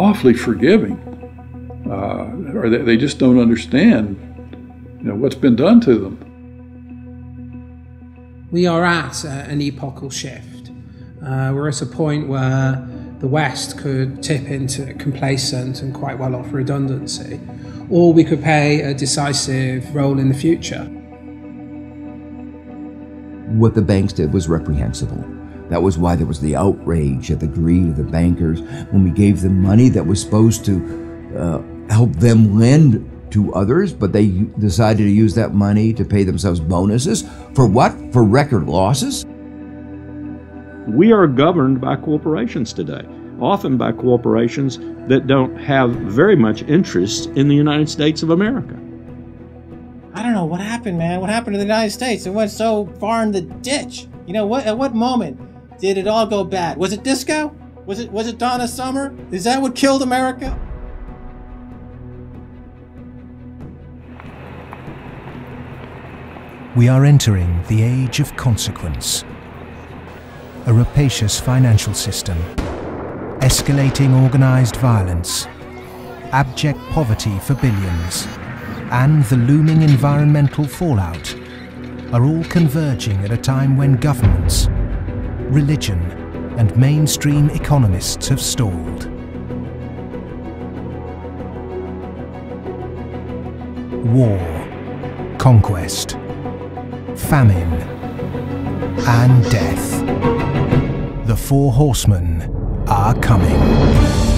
people are awfully forgiving, uh, or they, they just don't understand, you know, what's been done to them. We are at uh, an epochal shift. Uh, we're at a point where the West could tip into complacent and quite well off redundancy, or we could play a decisive role in the future. What the banks did was reprehensible. That was why there was the outrage at the greed of the bankers when we gave them money that was supposed to uh, help them lend to others, but they decided to use that money to pay themselves bonuses. For what? For record losses? We are governed by corporations today, often by corporations that don't have very much interest in the United States of America. I don't know what happened, man. What happened to the United States? It went so far in the ditch. You know what? At what moment did it all go bad? Was it disco? Was it was it Donna Summer? Is that what killed America? We are entering the age of consequence. A rapacious financial system, escalating organized violence, abject poverty for billions, and the looming environmental fallout are all converging at a time when governments, religion, and mainstream economists have stalled. War, conquest, famine, and death. The Four Horsemen are coming.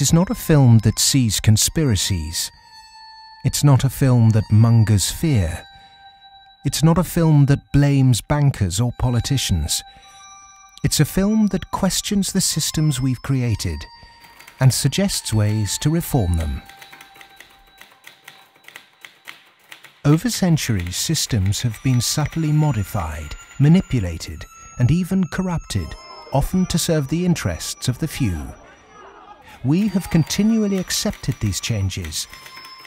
Is not a film that sees conspiracies. It's not a film that mongers fear. It's not a film that blames bankers or politicians. It's a film that questions the systems we've created and suggests ways to reform them. Over centuries, systems have been subtly modified, manipulated, and even corrupted, often to serve the interests of the few we have continually accepted these changes.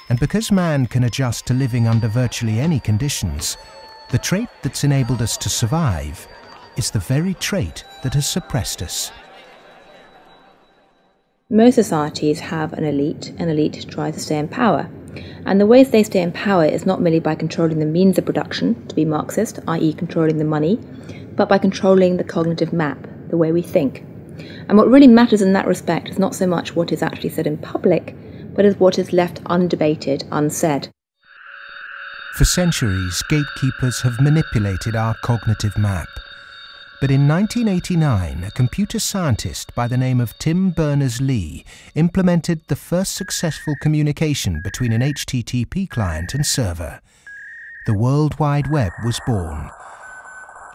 And because man can adjust to living under virtually any conditions, the trait that's enabled us to survive is the very trait that has suppressed us. Most societies have an elite, and elite tries to stay in power. And the ways they stay in power is not merely by controlling the means of production, to be Marxist, i.e., controlling the money, but by controlling the cognitive map, the way we think. And what really matters in that respect is not so much what is actually said in public, but is what is left undebated, unsaid. For centuries, gatekeepers have manipulated our cognitive map. But in 1989, a computer scientist by the name of Tim Berners-Lee implemented the first successful communication between an HTTP client and server. The World Wide Web was born,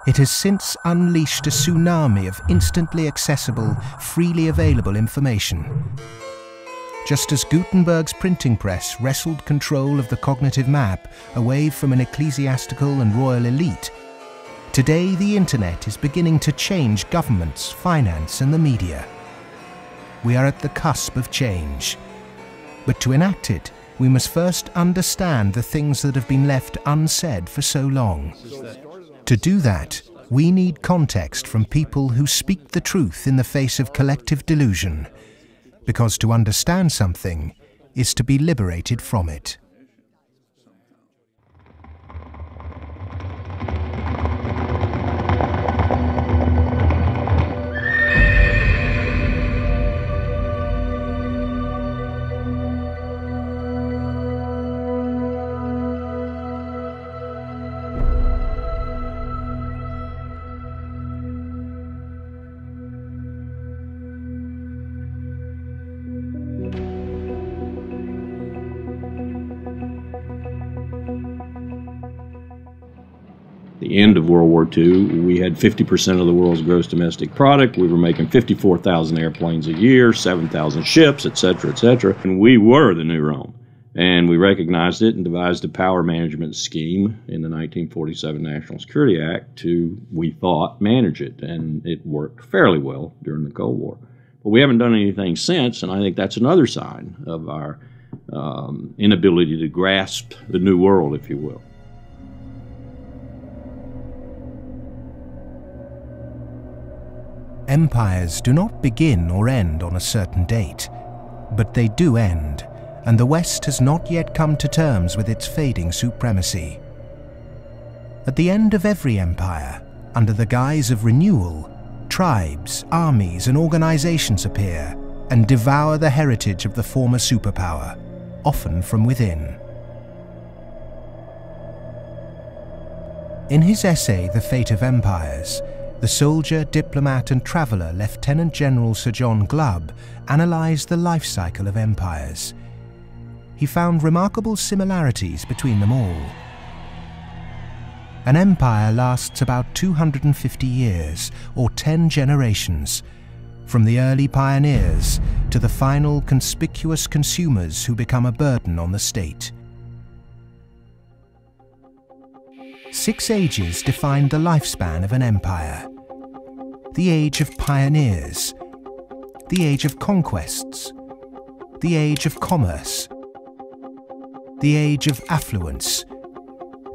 it has since unleashed a tsunami of instantly accessible, freely available information. Just as Gutenberg's printing press wrestled control of the cognitive map away from an ecclesiastical and royal elite, today the internet is beginning to change governments, finance and the media. We are at the cusp of change. But to enact it, we must first understand the things that have been left unsaid for so long. To do that, we need context from people who speak the truth in the face of collective delusion. Because to understand something, is to be liberated from it. End of World War II, we had 50% of the world's gross domestic product. We were making 54,000 airplanes a year, 7,000 ships, et cetera, et cetera. And we were the new Rome. And we recognized it and devised a power management scheme in the 1947 National Security Act to, we thought, manage it. And it worked fairly well during the Cold War. But we haven't done anything since, and I think that's another sign of our um, inability to grasp the new world, if you will. Empires do not begin or end on a certain date, but they do end, and the West has not yet come to terms with its fading supremacy. At the end of every empire, under the guise of renewal, tribes, armies, and organizations appear and devour the heritage of the former superpower, often from within. In his essay, The Fate of Empires, the soldier, diplomat, and traveller Lieutenant General Sir John Glubb analysed the life cycle of empires. He found remarkable similarities between them all. An empire lasts about 250 years, or 10 generations, from the early pioneers to the final conspicuous consumers who become a burden on the state. Six ages defined the lifespan of an empire. The age of pioneers, the age of conquests, the age of commerce, the age of affluence,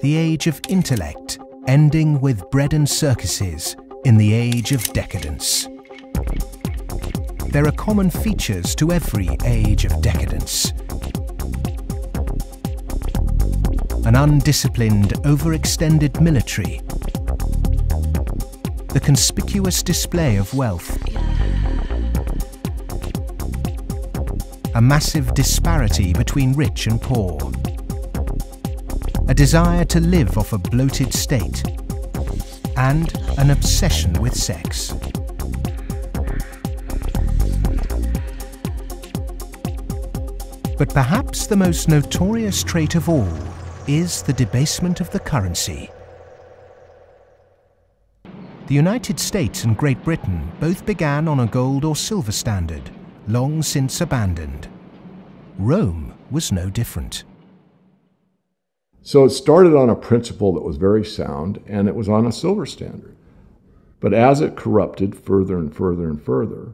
the age of intellect, ending with bread and circuses in the age of decadence. There are common features to every age of decadence. An undisciplined, overextended military, the conspicuous display of wealth, a massive disparity between rich and poor, a desire to live off a bloated state, and an obsession with sex. But perhaps the most notorious trait of all is the debasement of the currency. The United States and Great Britain both began on a gold or silver standard, long since abandoned. Rome was no different. So it started on a principle that was very sound, and it was on a silver standard. But as it corrupted further and further and further,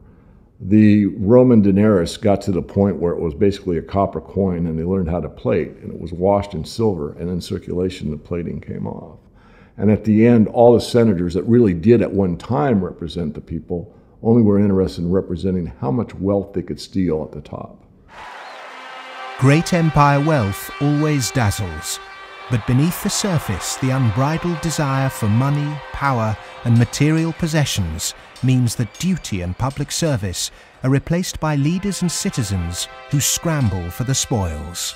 the Roman denarius got to the point where it was basically a copper coin and they learned how to plate and it was washed in silver and in circulation the plating came off. And at the end, all the senators that really did at one time represent the people only were interested in representing how much wealth they could steal at the top. Great empire wealth always dazzles, but beneath the surface, the unbridled desire for money, power, and material possessions means that duty and public service are replaced by leaders and citizens who scramble for the spoils.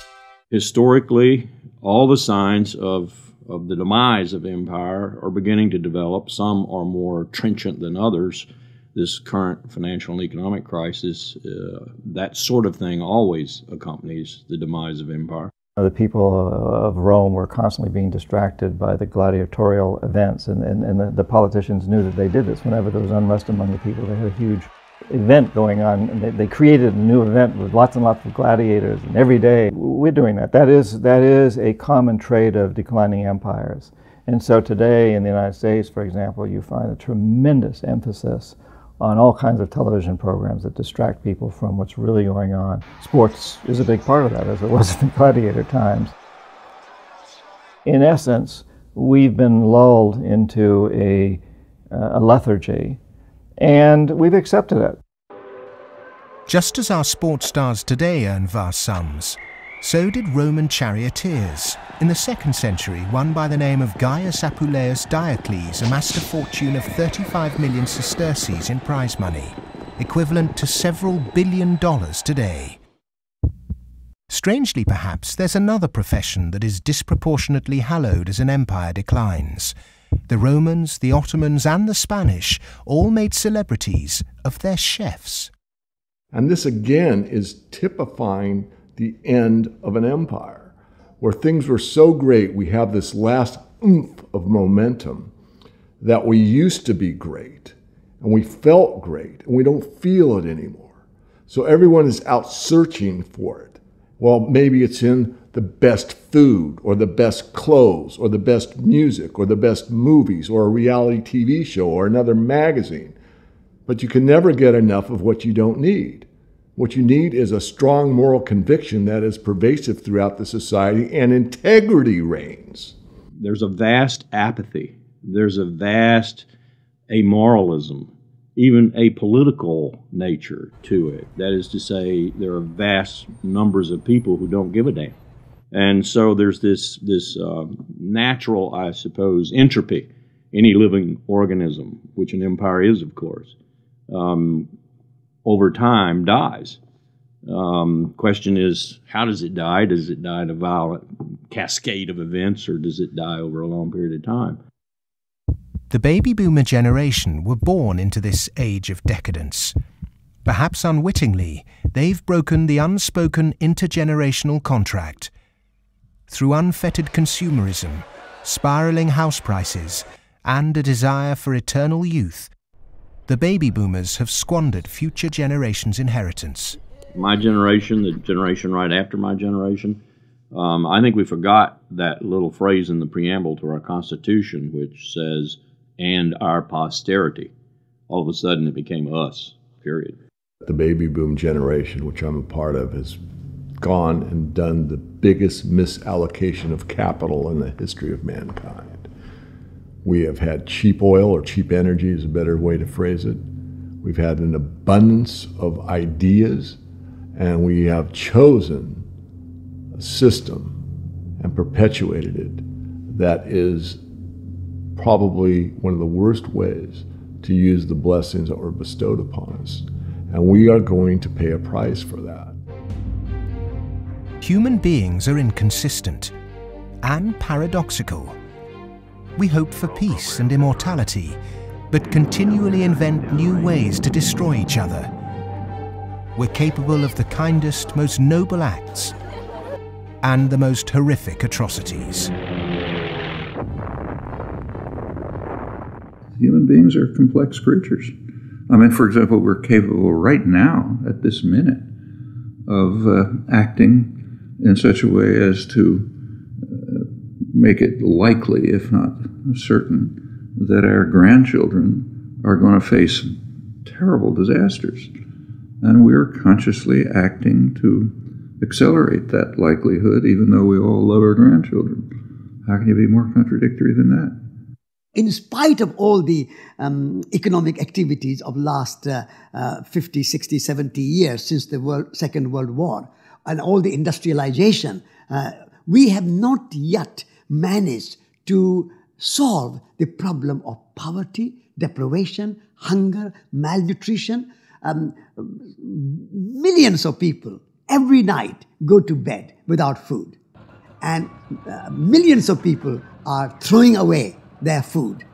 Historically, all the signs of, of the demise of empire are beginning to develop. Some are more trenchant than others. This current financial and economic crisis, uh, that sort of thing always accompanies the demise of empire. The people of Rome were constantly being distracted by the gladiatorial events, and, and, and the, the, politicians knew that they did this. Whenever there was unrest among the people, they had a huge event going on, they, they created a new event with lots and lots of gladiators, and every day we're doing that. That is, that is a common trait of declining empires. And so today in the United States, for example, you find a tremendous emphasis on all kinds of television programs that distract people from what's really going on. Sports is a big part of that, as it was in the gladiator times. In essence, we've been lulled into a, uh, a lethargy, and we've accepted it. Just as our sports stars today earn vast sums, so did Roman charioteers. In the second century, one by the name of Gaius Apuleius Diocles amassed a fortune of 35 million sesterces in prize money, equivalent to several billion dollars today. Strangely, perhaps, there's another profession that is disproportionately hallowed as an empire declines. The Romans, the Ottomans, and the Spanish all made celebrities of their chefs. And this again is typifying the end of an empire, where things were so great, we have this last oomph of momentum that we used to be great and we felt great and we don't feel it anymore. So everyone is out searching for it. Well, maybe it's in the best food or the best clothes or the best music or the best movies or a reality TV show or another magazine. But you can never get enough of what you don't need. What you need is a strong moral conviction that is pervasive throughout the society and integrity reigns. There's a vast apathy. There's a vast amoralism even a political nature to it. That is to say, there are vast numbers of people who don't give a damn, and so there's this this uh, natural, I suppose, entropy. Any living organism, which an empire is, of course, um, over time dies. Um, question is, how does it die? Does it die in a violent cascade of events, or does it die over a long period of time? The baby boomer generation were born into this age of decadence. Perhaps unwittingly, they've broken the unspoken intergenerational contract. Through unfettered consumerism, spiraling house prices, and a desire for eternal youth, the baby boomers have squandered future generations' inheritance. My generation, the generation right after my generation, um, I think we forgot that little phrase in the preamble to our Constitution, which says, and our posterity. All of a sudden, it became us, period. The baby boom generation, which I'm a part of, has gone and done the biggest misallocation of capital in the history of mankind. We have had cheap oil, or cheap energy is a better way to phrase it. We've had an abundance of ideas, and we have chosen a system and perpetuated it that is probably one of the worst ways to use the blessings that were bestowed upon us. And we are going to pay a price for that. Human beings are inconsistent and paradoxical. We hope for peace and immortality, but continually invent new ways to destroy each other. We're capable of the kindest, most noble acts and the most horrific atrocities. Human beings are complex creatures. I mean, for example, we're capable right now, at this minute, of uh, acting in such a way as to make it likely, if not certain, that our grandchildren are going to face terrible disasters. And we're consciously acting to accelerate that likelihood, even though we all love our grandchildren. How can you be more contradictory than that? in spite of all the um, economic activities of last uh, uh, 50, 60, 70 years since the world, Second World War and all the industrialization, uh, we have not yet managed to solve the problem of poverty, deprivation, hunger, malnutrition. Um, millions of people every night go to bed without food. And uh, millions of people are throwing away their food.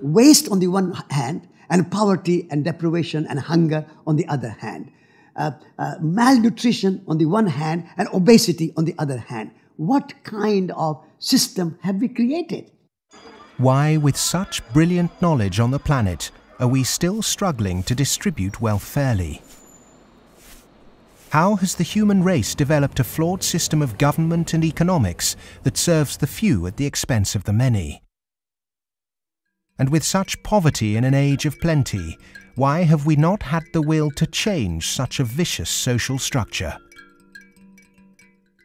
Waste on the one hand, and poverty and deprivation and hunger on the other hand. Uh, uh, malnutrition on the one hand, and obesity on the other hand. What kind of system have we created? Why, with such brilliant knowledge on the planet, are we still struggling to distribute wealth fairly? How has the human race developed a flawed system of government and economics that serves the few at the expense of the many? And with such poverty in an age of plenty, why have we not had the will to change such a vicious social structure?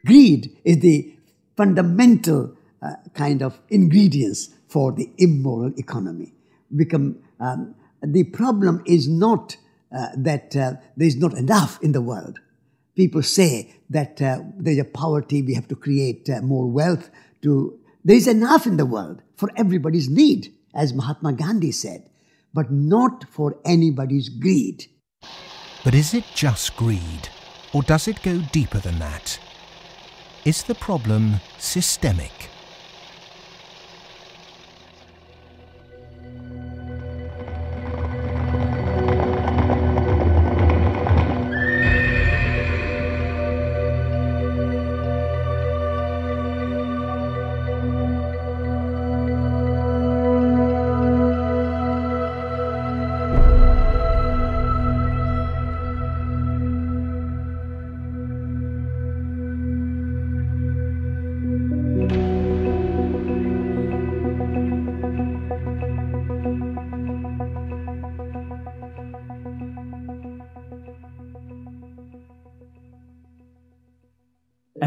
Greed is the fundamental uh, kind of ingredients for the immoral economy. Become, um, the problem is not uh, that uh, there is not enough in the world. People say that uh, there's a poverty, we have to create uh, more wealth. To there is enough in the world for everybody's need, as Mahatma Gandhi said, but not for anybody's greed. But is it just greed, or does it go deeper than that? Is the problem systemic?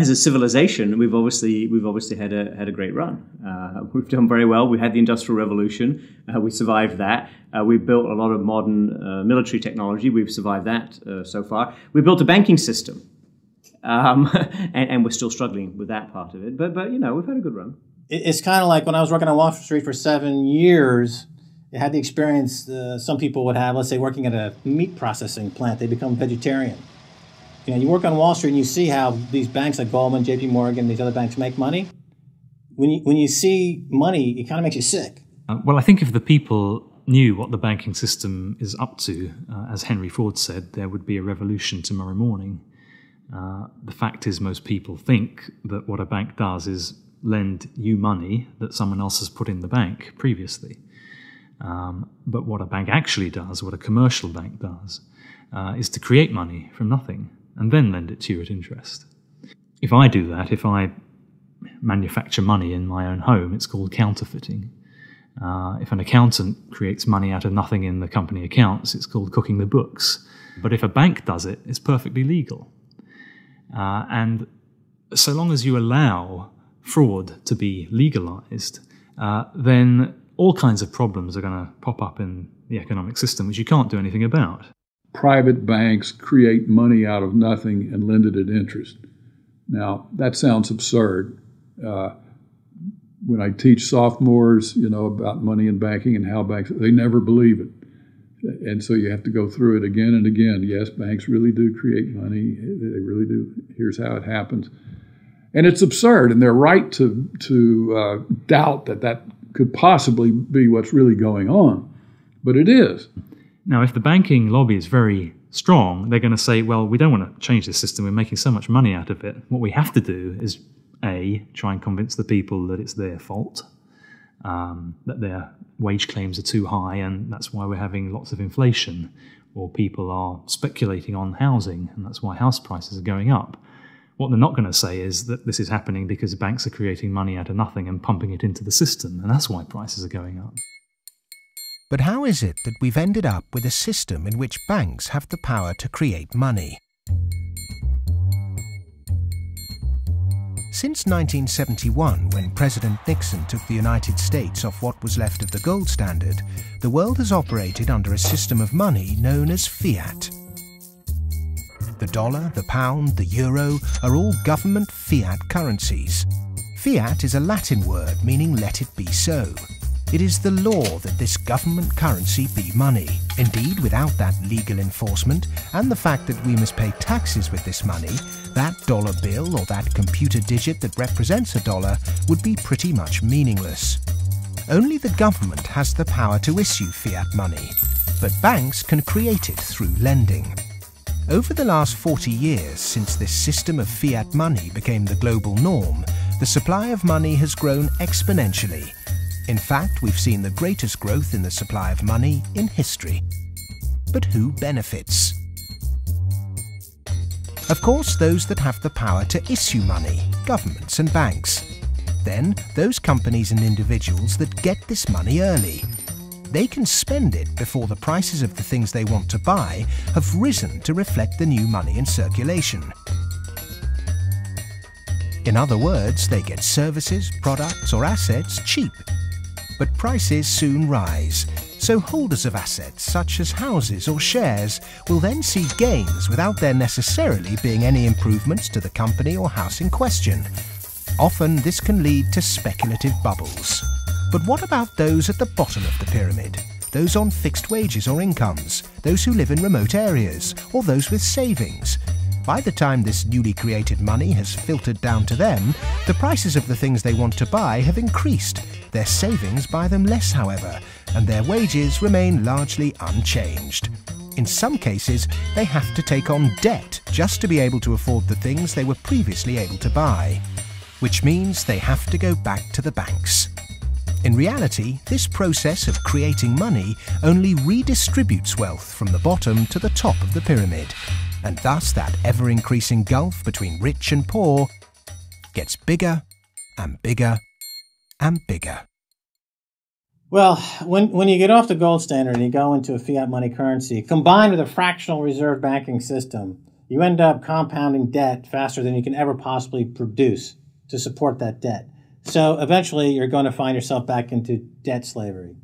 As a civilization, we've obviously we've obviously had a had a great run. Uh, we've done very well. We had the Industrial Revolution. Uh, we survived that. Uh, we've built a lot of modern uh, military technology. We've survived that uh, so far. We built a banking system, um, and, and, we're still struggling with that part of it. But but you know we've had a good run. It's kind of like when I was working on Wall Street for seven years. I had the experience uh, some people would have. Let's say working at a meat processing plant, they become vegetarian you know, you work on Wall Street and you see how these banks like Goldman, J.P. Morgan, these other banks make money. When you when you see money, it kind of makes you sick. Uh, well, I think if the people knew what the banking system is up to, uh, as Henry Ford said, there would be a revolution tomorrow morning. Uh, the fact is, most people think that what a bank does is lend you money that someone else has put in the bank previously. Um, but what a bank actually does, what a commercial bank does, uh, is to create money from nothing and then lend it to you at interest. If I do that, if I manufacture money in my own home, it's called counterfeiting. Uh, if an accountant creates money out of nothing in the company accounts, it's called cooking the books. But if a bank does it, it's perfectly legal. Uh, and so long as you allow fraud to be legalized, uh, then all kinds of problems are going to pop up in the economic system, which you can't do anything about private banks create money out of nothing and lend it at interest. Now, that sounds absurd. Uh, when I teach sophomores, you know, about money and banking and how banks, they never believe it. And so you have to go through it again and again. Yes, banks really do create money. They really do. Here's how it happens. And it's absurd, and they're right to, to uh, doubt that that could possibly be what's really going on. But it is. Now, if the banking lobby is very strong, they're going to say, well, we don't want to change this system. We're making so much money out of it. What we have to do is A, try and convince the people that it's their fault, um, that their wage claims are too high, and that's why we're having lots of inflation, or people are speculating on housing, and that's why house prices are going up. What they're not going to say is that this is happening because banks are creating money out of nothing and pumping it into the system, and that's why prices are going up. But how is it that we've ended up with a system in which banks have the power to create money? Since 1971, when President Nixon took the United States off what was left of the gold standard, the world has operated under a system of money known as fiat. The dollar, the pound, the euro are all government fiat currencies. Fiat is a Latin word meaning let it be so. It is the law that this government currency be money. Indeed, without that legal enforcement and the fact that we must pay taxes with this money, that dollar bill or that computer digit that represents a dollar would be pretty much meaningless. Only the government has the power to issue fiat money, but banks can create it through lending. Over the last 40 years, since this system of fiat money became the global norm, the supply of money has grown exponentially in fact, we've seen the greatest growth in the supply of money in history. But who benefits? Of course, those that have the power to issue money, governments and banks. Then, those companies and individuals that get this money early. They can spend it before the prices of the things they want to buy have risen to reflect the new money in circulation. In other words, they get services, products or assets cheap but prices soon rise, So holders of assets such as houses or shares will then see gains without there necessarily being any improvements to the company or house in question. Often this can lead to speculative bubbles. But what about those at the bottom of the pyramid? Those on fixed wages or incomes, those who live in remote areas, or those with savings. By the time this newly created money has filtered down to them, the prices of the things they want to buy have increased. Their savings buy them less, however, and their wages remain largely unchanged. In some cases, they have to take on debt just to be able to afford the things they were previously able to buy. Which means they have to go back to the banks. In reality, this process of creating money only redistributes wealth from the bottom to the top of the pyramid, and thus that ever increasing gulf between rich and poor gets bigger and bigger and bigger. Well, when, when you get off the gold standard and you go into a fiat money currency, combined with a fractional reserve banking system, you end up compounding debt faster than you can ever possibly produce to support that debt. So eventually, you're going to find yourself back into debt slavery.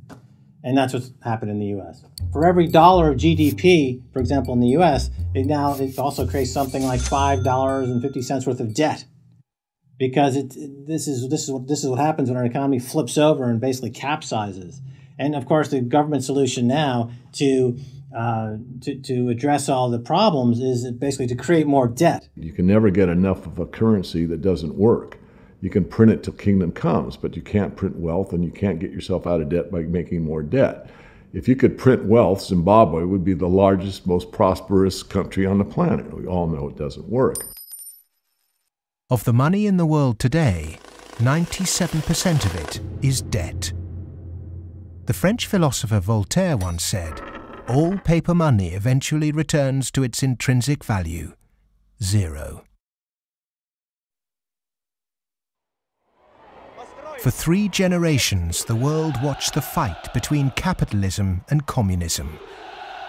And that's what's happened in the US. For every dollar of GDP, for example, in the US, it now it also creates something like $5.50 worth of debt. Because it, this, is, this, is what, this is what happens when our economy flips over and basically capsizes. And of course, the government solution now to, uh, to, to address all the problems is basically to create more debt. You can never get enough of a currency that doesn't work. You can print it till kingdom comes, but you can't print wealth and you can't get yourself out of debt by making more debt. If you could print wealth, Zimbabwe would be the largest, most prosperous country on the planet. We all know it doesn't work. Of the money in the world today, 97% of it is debt. The French philosopher Voltaire once said, all paper money eventually returns to its intrinsic value, zero. For three generations, the world watched the fight between capitalism and communism.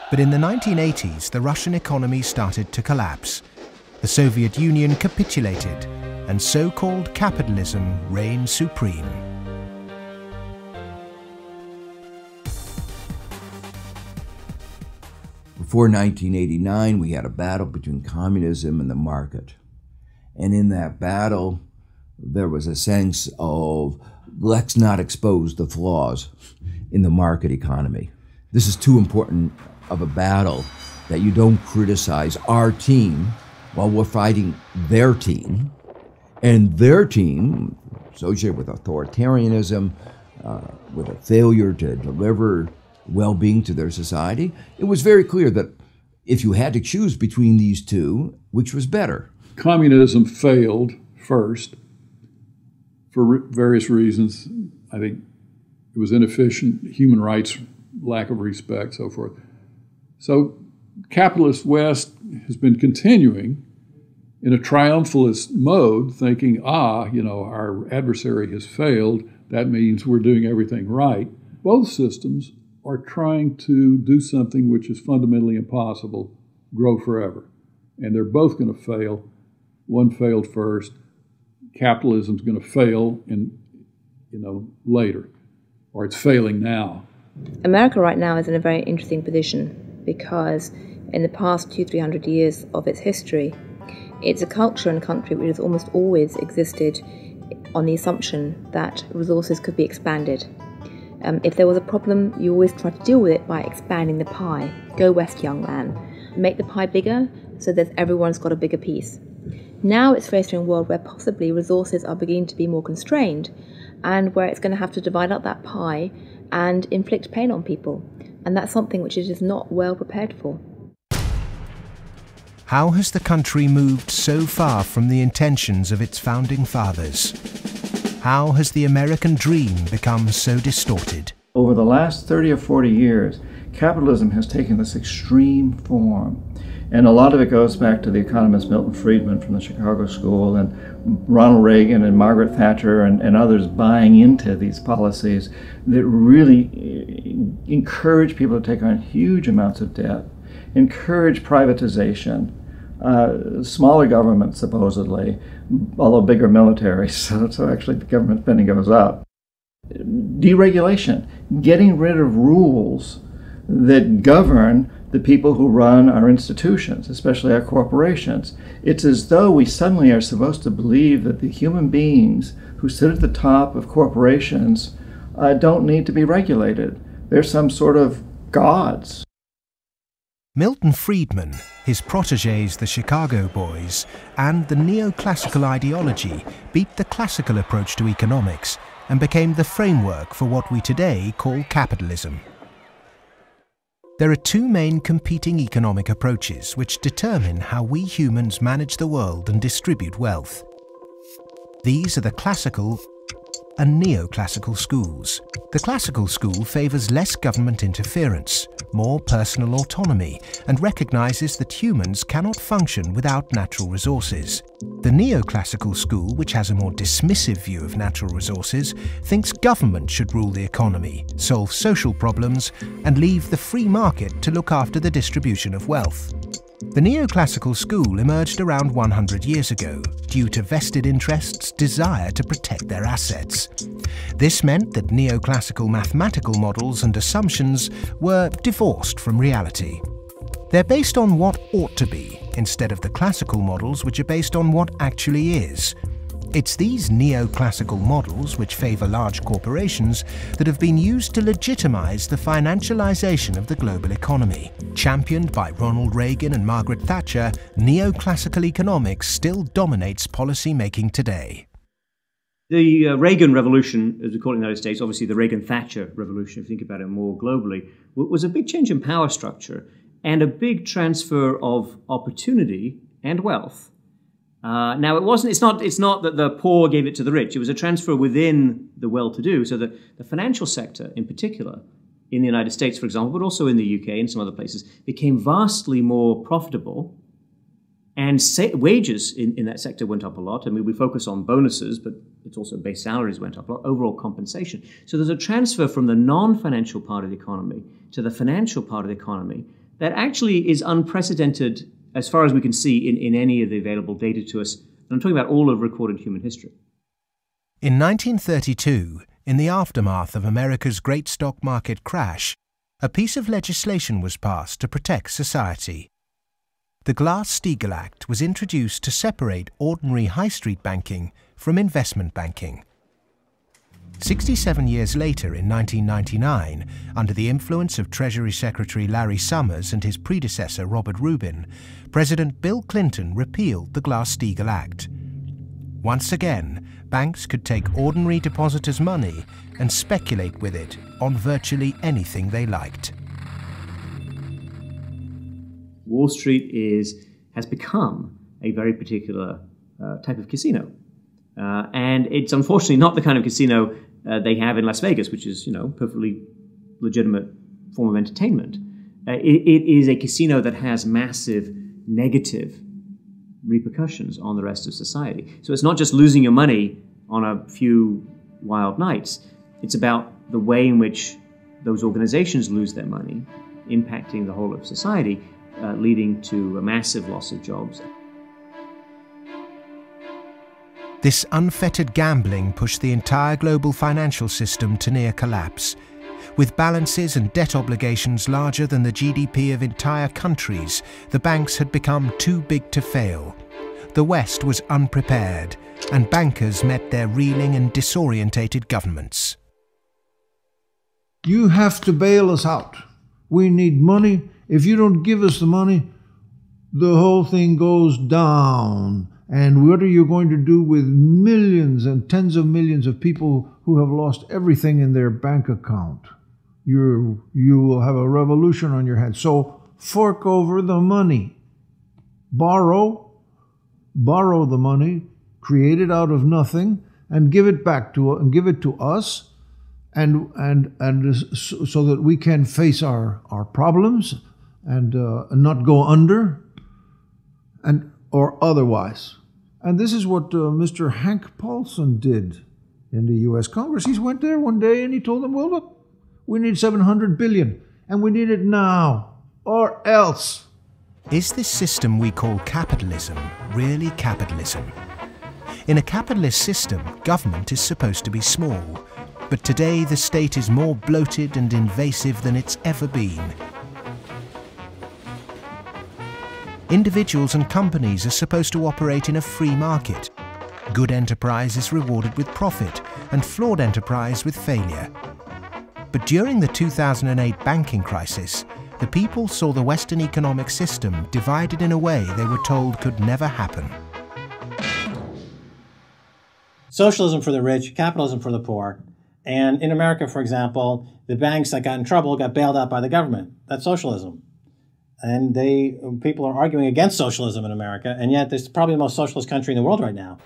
But in the 1980s, the Russian economy started to collapse. The Soviet Union capitulated, and so-called capitalism reigned supreme. Before 1989, we had a battle between communism and the market. And in that battle, there was a sense of let's not expose the flaws in the market economy. This is too important of a battle that you don't criticize our team while we're fighting their team. And their team, associated with authoritarianism, uh, with a failure to deliver well being to their society, it was very clear that if you had to choose between these two, which was better? Communism failed first for various reasons. I think it was inefficient, human rights, lack of respect, so forth. So, capitalist West has been continuing in a triumphalist mode, thinking, ah, you know, our adversary has failed. That means we're doing everything right. Both systems are trying to do something which is fundamentally impossible grow forever. And they're both going to fail. One failed first, capitalism is going to fail in, you know, later, or it's failing now. America right now is in a very interesting position because in the past two, three hundred years of its history, it's a culture and country which has almost always existed on the assumption that resources could be expanded. Um, if there was a problem, you always try to deal with it by expanding the pie. Go west, young man. Make the pie bigger so that everyone's got a bigger piece. Now it's facing a world where possibly resources are beginning to be more constrained and where it's going to have to divide up that pie and inflict pain on people. And that's something which it is not well prepared for. How has the country moved so far from the intentions of its founding fathers? How has the American dream become so distorted? Over the last 30 or 40 years, capitalism has taken this extreme form and a lot of it goes back to the economist Milton Friedman from the Chicago School and Ronald Reagan and Margaret Thatcher and, and others buying into these policies that really eh, encourage people to take on huge amounts of debt, encourage privatization, uh, smaller government supposedly, although bigger military, so, so actually the government spending goes up. Deregulation. getting rid of rules that govern the people who run our institutions, especially our corporations. It's as though we suddenly are supposed to believe that the human beings who sit at the top of corporations uh, don't need to be regulated. They're some sort of gods. Milton Friedman, his proteges the Chicago Boys, and the neoclassical ideology beat the classical approach to economics and became the framework for what we today call capitalism. There are two main competing economic approaches which determine how we humans manage the world and distribute wealth. These are the classical and neoclassical schools. The classical school favours less government interference, more personal autonomy, and recognises that humans cannot function without natural resources. The neoclassical school, which has a more dismissive view of natural resources, thinks government should rule the economy, solve social problems, and leave the free market to look after the distribution of wealth. The neoclassical school emerged around 100 years ago due to vested interests' desire to protect their assets. This meant that neoclassical mathematical models and assumptions were divorced from reality. They're based on what ought to be, instead of the classical models which are based on what actually is. It's these neoclassical models, which favour large corporations, that have been used to legitimize the financialisation of the global economy. Championed by Ronald Reagan and Margaret Thatcher, neoclassical economics still dominates policy making today. The uh, Reagan Revolution, as we call it in the United States, obviously the Reagan Thatcher Revolution, if you think about it more globally, was a big change in power structure and a big transfer of opportunity and wealth uh, now it wasn't. It's not. It's not that the poor gave it to the rich. It was a transfer within the well-to-do. So the financial sector, in particular, in the United States, for example, but also in the UK and some other places, became vastly more profitable. And sa- wages in, in that sector went up a lot. I mean, we focus on bonuses, but it's also base salaries went up a lot, overall compensation. So there's a transfer from the non financial part of the economy to the financial part of the economy that actually is unprecedented as far as we can see in, in any of the available data to us. And I'm talking about all of recorded human history. In 1932, in the aftermath of America's great stock market crash, a piece of legislation was passed to protect society. The Glass-Steagall Act was introduced to separate ordinary high street banking from investment banking. 67 years later, in 1999, under the influence of Treasury Secretary Larry Summers and his predecessor Robert Rubin, President Bill Clinton repealed the Glass-Steagall Act. Once again, banks could take ordinary depositors' money and speculate with it on virtually anything they liked. Wall Street is has become a very particular uh, type of casino. Uh, and it's unfortunately not the kind of casino uh, they have in Las Vegas, which is, you know, perfectly legitimate form of entertainment. Uh, it, it is a casino that has massive negative repercussions on the rest of society. So it's not just losing your money on a few wild nights, it's about the way in which those organizations lose their money, impacting the whole of society, uh, leading to a massive loss of jobs. This unfettered gambling pushed the entire global financial system to near collapse with balances and debt obligations larger than the GDP of entire countries, the banks had become too big to fail. The West was unprepared, and bankers met their reeling and disorientated governments. You have to bail us out. We need money. If you don't give us the money, the whole thing goes down. And what are you going to do with millions and tens of millions of people who have lost everything in their bank account? You you will have a revolution on your hands. So fork over the money. Borrow, borrow the money, create it out of nothing, and give it back to and give it to us, and and and so that we can face our our problems and uh, not go under, and or otherwise. And this is what uh, Mr. Hank Paulson did in the U.S. Congress. He went there one day and he told them, "Well, look, we need 700 billion, and we need it now, or else. Is this system we call capitalism really capitalism? In a capitalist system, government is supposed to be small, but today, the state is more bloated and invasive than it's ever been. Individuals and companies are supposed to operate in a free market. Good enterprise is rewarded with profit, and flawed enterprise with failure. But during the 2008 banking crisis, the people saw the Western economic system divided in a way they were told could never happen. Socialism for the rich, capitalism for the poor. And in America, for example, the banks that got in trouble got bailed out by the government. That's socialism. And they people are arguing against socialism in America, and yet it's probably the most socialist country in the world right now.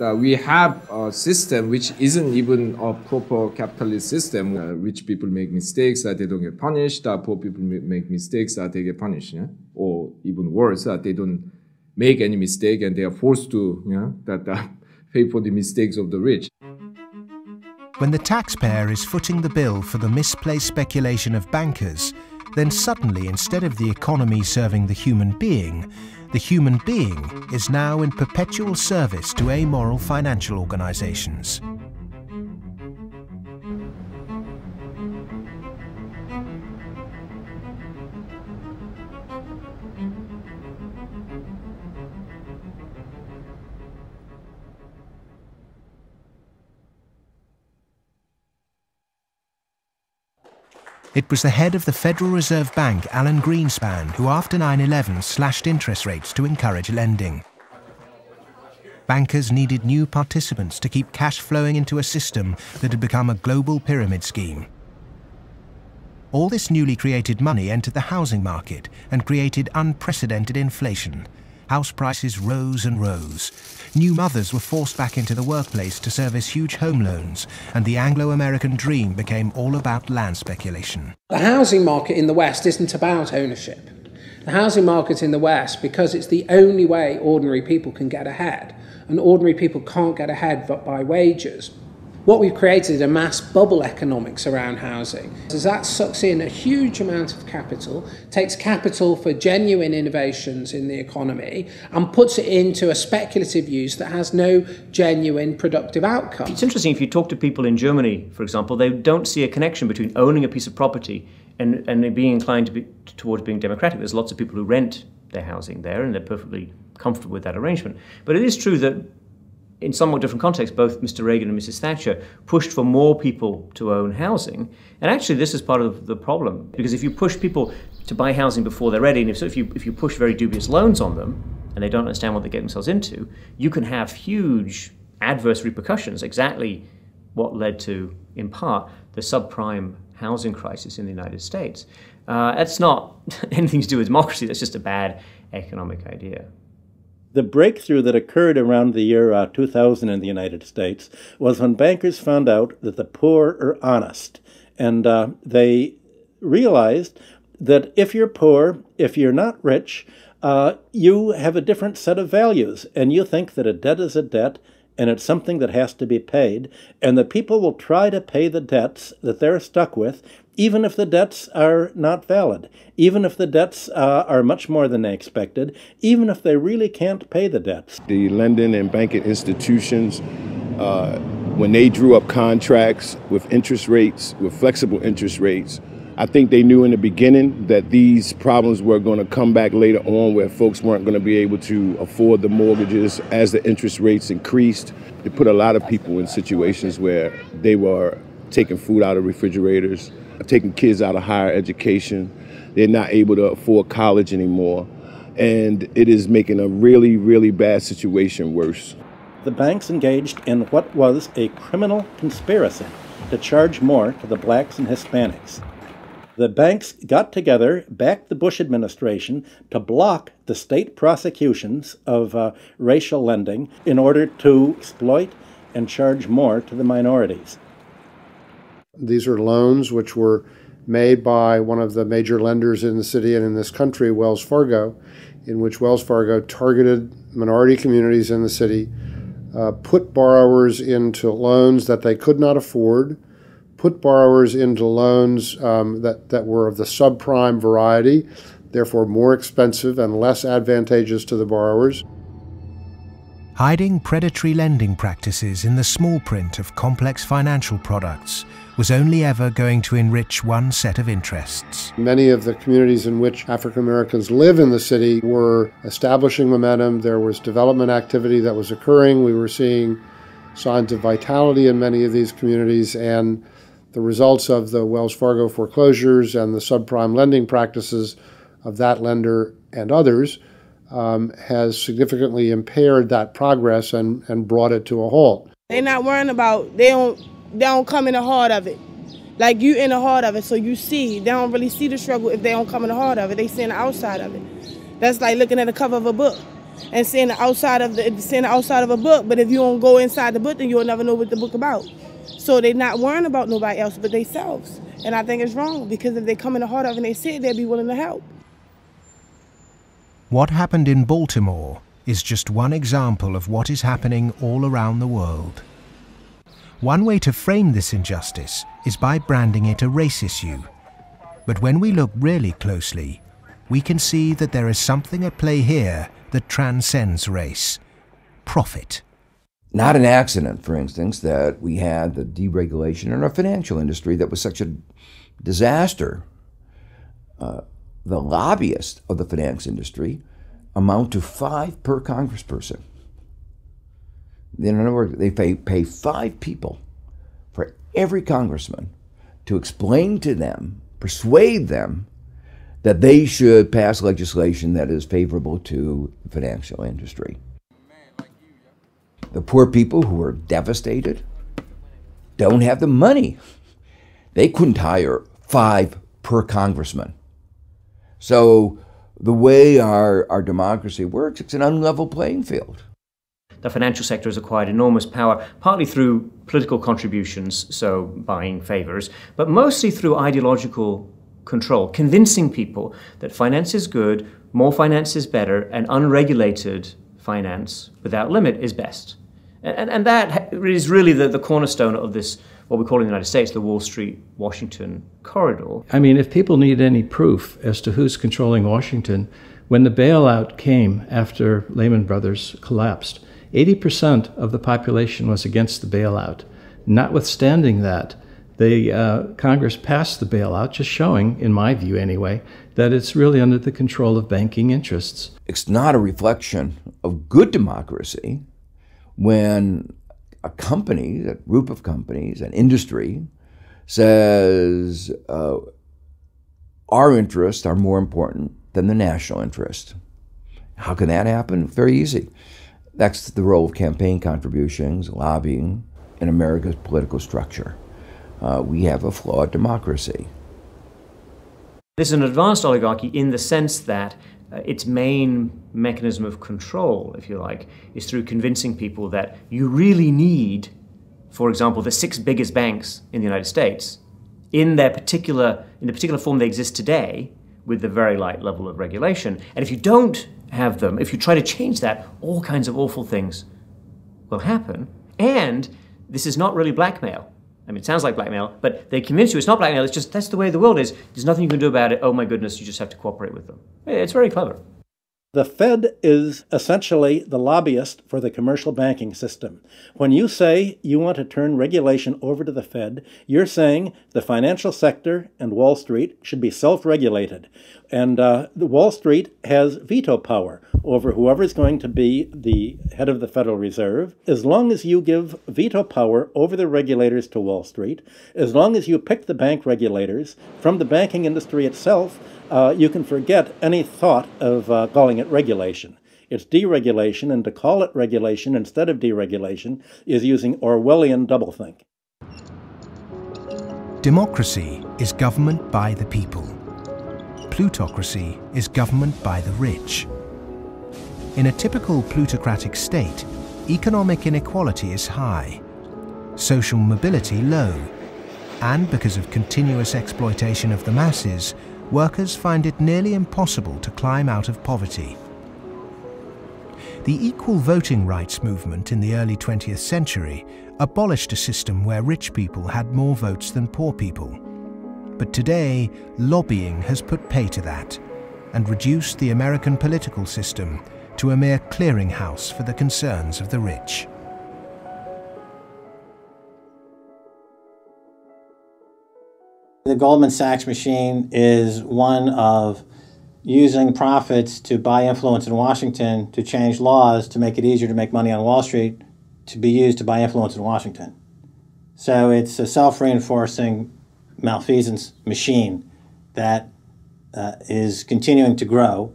Uh, we have a system which isn't even a proper capitalist system. Uh, rich people make mistakes that they don't get punished. Uh, poor people make mistakes that they get punished. Yeah? Or even worse, that they don't make any mistake and they are forced to yeah, that uh, pay for the mistakes of the rich. When the taxpayer is footing the bill for the misplaced speculation of bankers, then suddenly, instead of the economy serving the human being, the human being is now in perpetual service to amoral financial organizations. It was the head of the Federal Reserve Bank, Alan Greenspan, who after 9 11 slashed interest rates to encourage lending. Bankers needed new participants to keep cash flowing into a system that had become a global pyramid scheme. All this newly created money entered the housing market and created unprecedented inflation. House prices rose and rose, new mothers were forced back into the workplace to service huge home loans, and the Anglo American dream became all about land speculation. The housing market in the West isn't about ownership. The housing market in the West, because it's the only way ordinary people can get ahead, and ordinary people can't get ahead but by wages, what we've created is a mass bubble economics around housing. As that sucks in a huge amount of capital, takes capital for genuine innovations in the economy, and puts it into a speculative use that has no genuine productive outcome. It's interesting if you talk to people in Germany, for example, they don't see a connection between owning a piece of property and, and being inclined to be, towards being democratic. There's lots of people who rent their housing there and they're perfectly comfortable with that arrangement. But it is true that in somewhat different contexts, both Mr. Reagan and Mrs. Thatcher pushed for more people to own housing. And actually, this is part of the problem because if you push people to buy housing before they're ready, and if, so if, you, if you push very dubious loans on them and they don't understand what they get themselves into, you can have huge adverse repercussions, exactly what led to, in part, the subprime housing crisis in the United States. Uh, that's not anything to do with democracy, that's just a bad economic idea. The breakthrough that occurred around the year uh, 2000 in the United States was when bankers found out that the poor are honest. And uh, they realized that if you're poor, if you're not rich, uh, you have a different set of values. And you think that a debt is a debt and it's something that has to be paid, and the people will try to pay the debts that they're stuck with, even if the debts are not valid, even if the debts uh, are much more than they expected, even if they really can't pay the debts. The lending and banking institutions, uh, when they drew up contracts with interest rates, with flexible interest rates, I think they knew in the beginning that these problems were going to come back later on where folks weren't going to be able to afford the mortgages as the interest rates increased. It put a lot of people in situations where they were taking food out of refrigerators, taking kids out of higher education. They're not able to afford college anymore. And it is making a really, really bad situation worse. The banks engaged in what was a criminal conspiracy to charge more to the blacks and Hispanics the banks got together, backed the Bush administration to block the state prosecutions of uh, racial lending in order to exploit and charge more to the minorities. These are loans which were made by one of the major lenders in the city and in this country, Wells Fargo, in which Wells Fargo targeted minority communities in the city, uh, put borrowers into loans that they could not afford put borrowers into loans um, that, that were of the subprime variety, therefore more expensive and less advantageous to the borrowers. Hiding predatory lending practices in the small print of complex financial products was only ever going to enrich one set of interests. Many of the communities in which African Americans live in the city were establishing momentum. There was development activity that was occurring. We were seeing signs of vitality in many of these communities, and the results of the Wells Fargo foreclosures and the subprime lending practices of that lender and others um, has significantly impaired that progress and, and brought it to a halt. They're not worrying about, they don't they don't come in the heart of it. Like you in the heart of it, so you see. They don't really see the struggle if they don't come in the heart of it. They see the outside of it. That's like looking at the cover of a book and seeing the outside of the seeing the outside of a book. But if you don't go inside the book, then you'll never know what the book about. So they're not worrying about nobody else but themselves. And I think it's wrong because if they come in the heart of it and they see it, they'll be willing to help. What happened in Baltimore is just one example of what is happening all around the world. One way to frame this injustice is by branding it a race issue. But when we look really closely, we can see that there is something at play here that transcends race profit. Not an accident, for instance, that we had the deregulation in our financial industry that was such a disaster. Uh, the lobbyists of the finance industry amount to five per congressperson. In other words, they pay, pay five people for every congressman to explain to them, persuade them that they should pass legislation that is favorable to the financial industry. The poor people who are devastated don't have the money. They couldn't hire five per congressman. So the way our, our democracy works, it's an unlevel playing field the financial sector has acquired enormous power, partly through political contributions, so buying favors, but mostly through ideological control, convincing people that finance is good, more finance is better, and unregulated finance without limit is best. And, and that is really the, the cornerstone of this, what we call in the United States, the Wall Street Washington corridor. I mean, if people need any proof as to who's controlling Washington, when the bailout came after Lehman Brothers collapsed, 80% of the population was against the bailout. Notwithstanding that, the uh, Congress passed the bailout, just showing, in my view anyway, that it's really under the control of banking interests. It's not a reflection of good democracy when a company, a group of companies, an industry, says uh, our interests are more important than the national interest. How can that happen? Very easy. That's the role of campaign contributions, lobbying in America's political structure. Uh, we have a flawed democracy. This is an advanced oligarchy in the sense that uh, its main mechanism of control, if you like, is through convincing people that you really need, for example, the six biggest banks in the United States in their particular in the particular form they exist today with the very light level of regulation. And if you don't have them, if you try to change that, all kinds of awful things will happen. And this is not really blackmail. I mean, it sounds like blackmail, but they convince you it's not blackmail. It's just that's the way the world is. There's nothing you can do about it. Oh my goodness, you just have to cooperate with them. It's very clever. The Fed is essentially the lobbyist for the commercial banking system. When you say you want to turn regulation over to the Fed, you're saying the financial sector and Wall Street should be self regulated. And uh, Wall Street has veto power over whoever is going to be the head of the Federal Reserve. As long as you give veto power over the regulators to Wall Street, as long as you pick the bank regulators from the banking industry itself, uh, you can forget any thought of uh, calling it regulation. It's deregulation, and to call it regulation instead of deregulation is using Orwellian doublethink. Democracy is government by the people. Plutocracy is government by the rich. In a typical plutocratic state, economic inequality is high, social mobility low, and because of continuous exploitation of the masses, workers find it nearly impossible to climb out of poverty. The equal voting rights movement in the early 20th century abolished a system where rich people had more votes than poor people. But today, lobbying has put pay to that and reduced the American political system to a mere clearinghouse for the concerns of the rich. The Goldman Sachs machine is one of using profits to buy influence in Washington to change laws to make it easier to make money on Wall Street to be used to buy influence in Washington. So it's a self reinforcing malfeasance machine that uh, is continuing to grow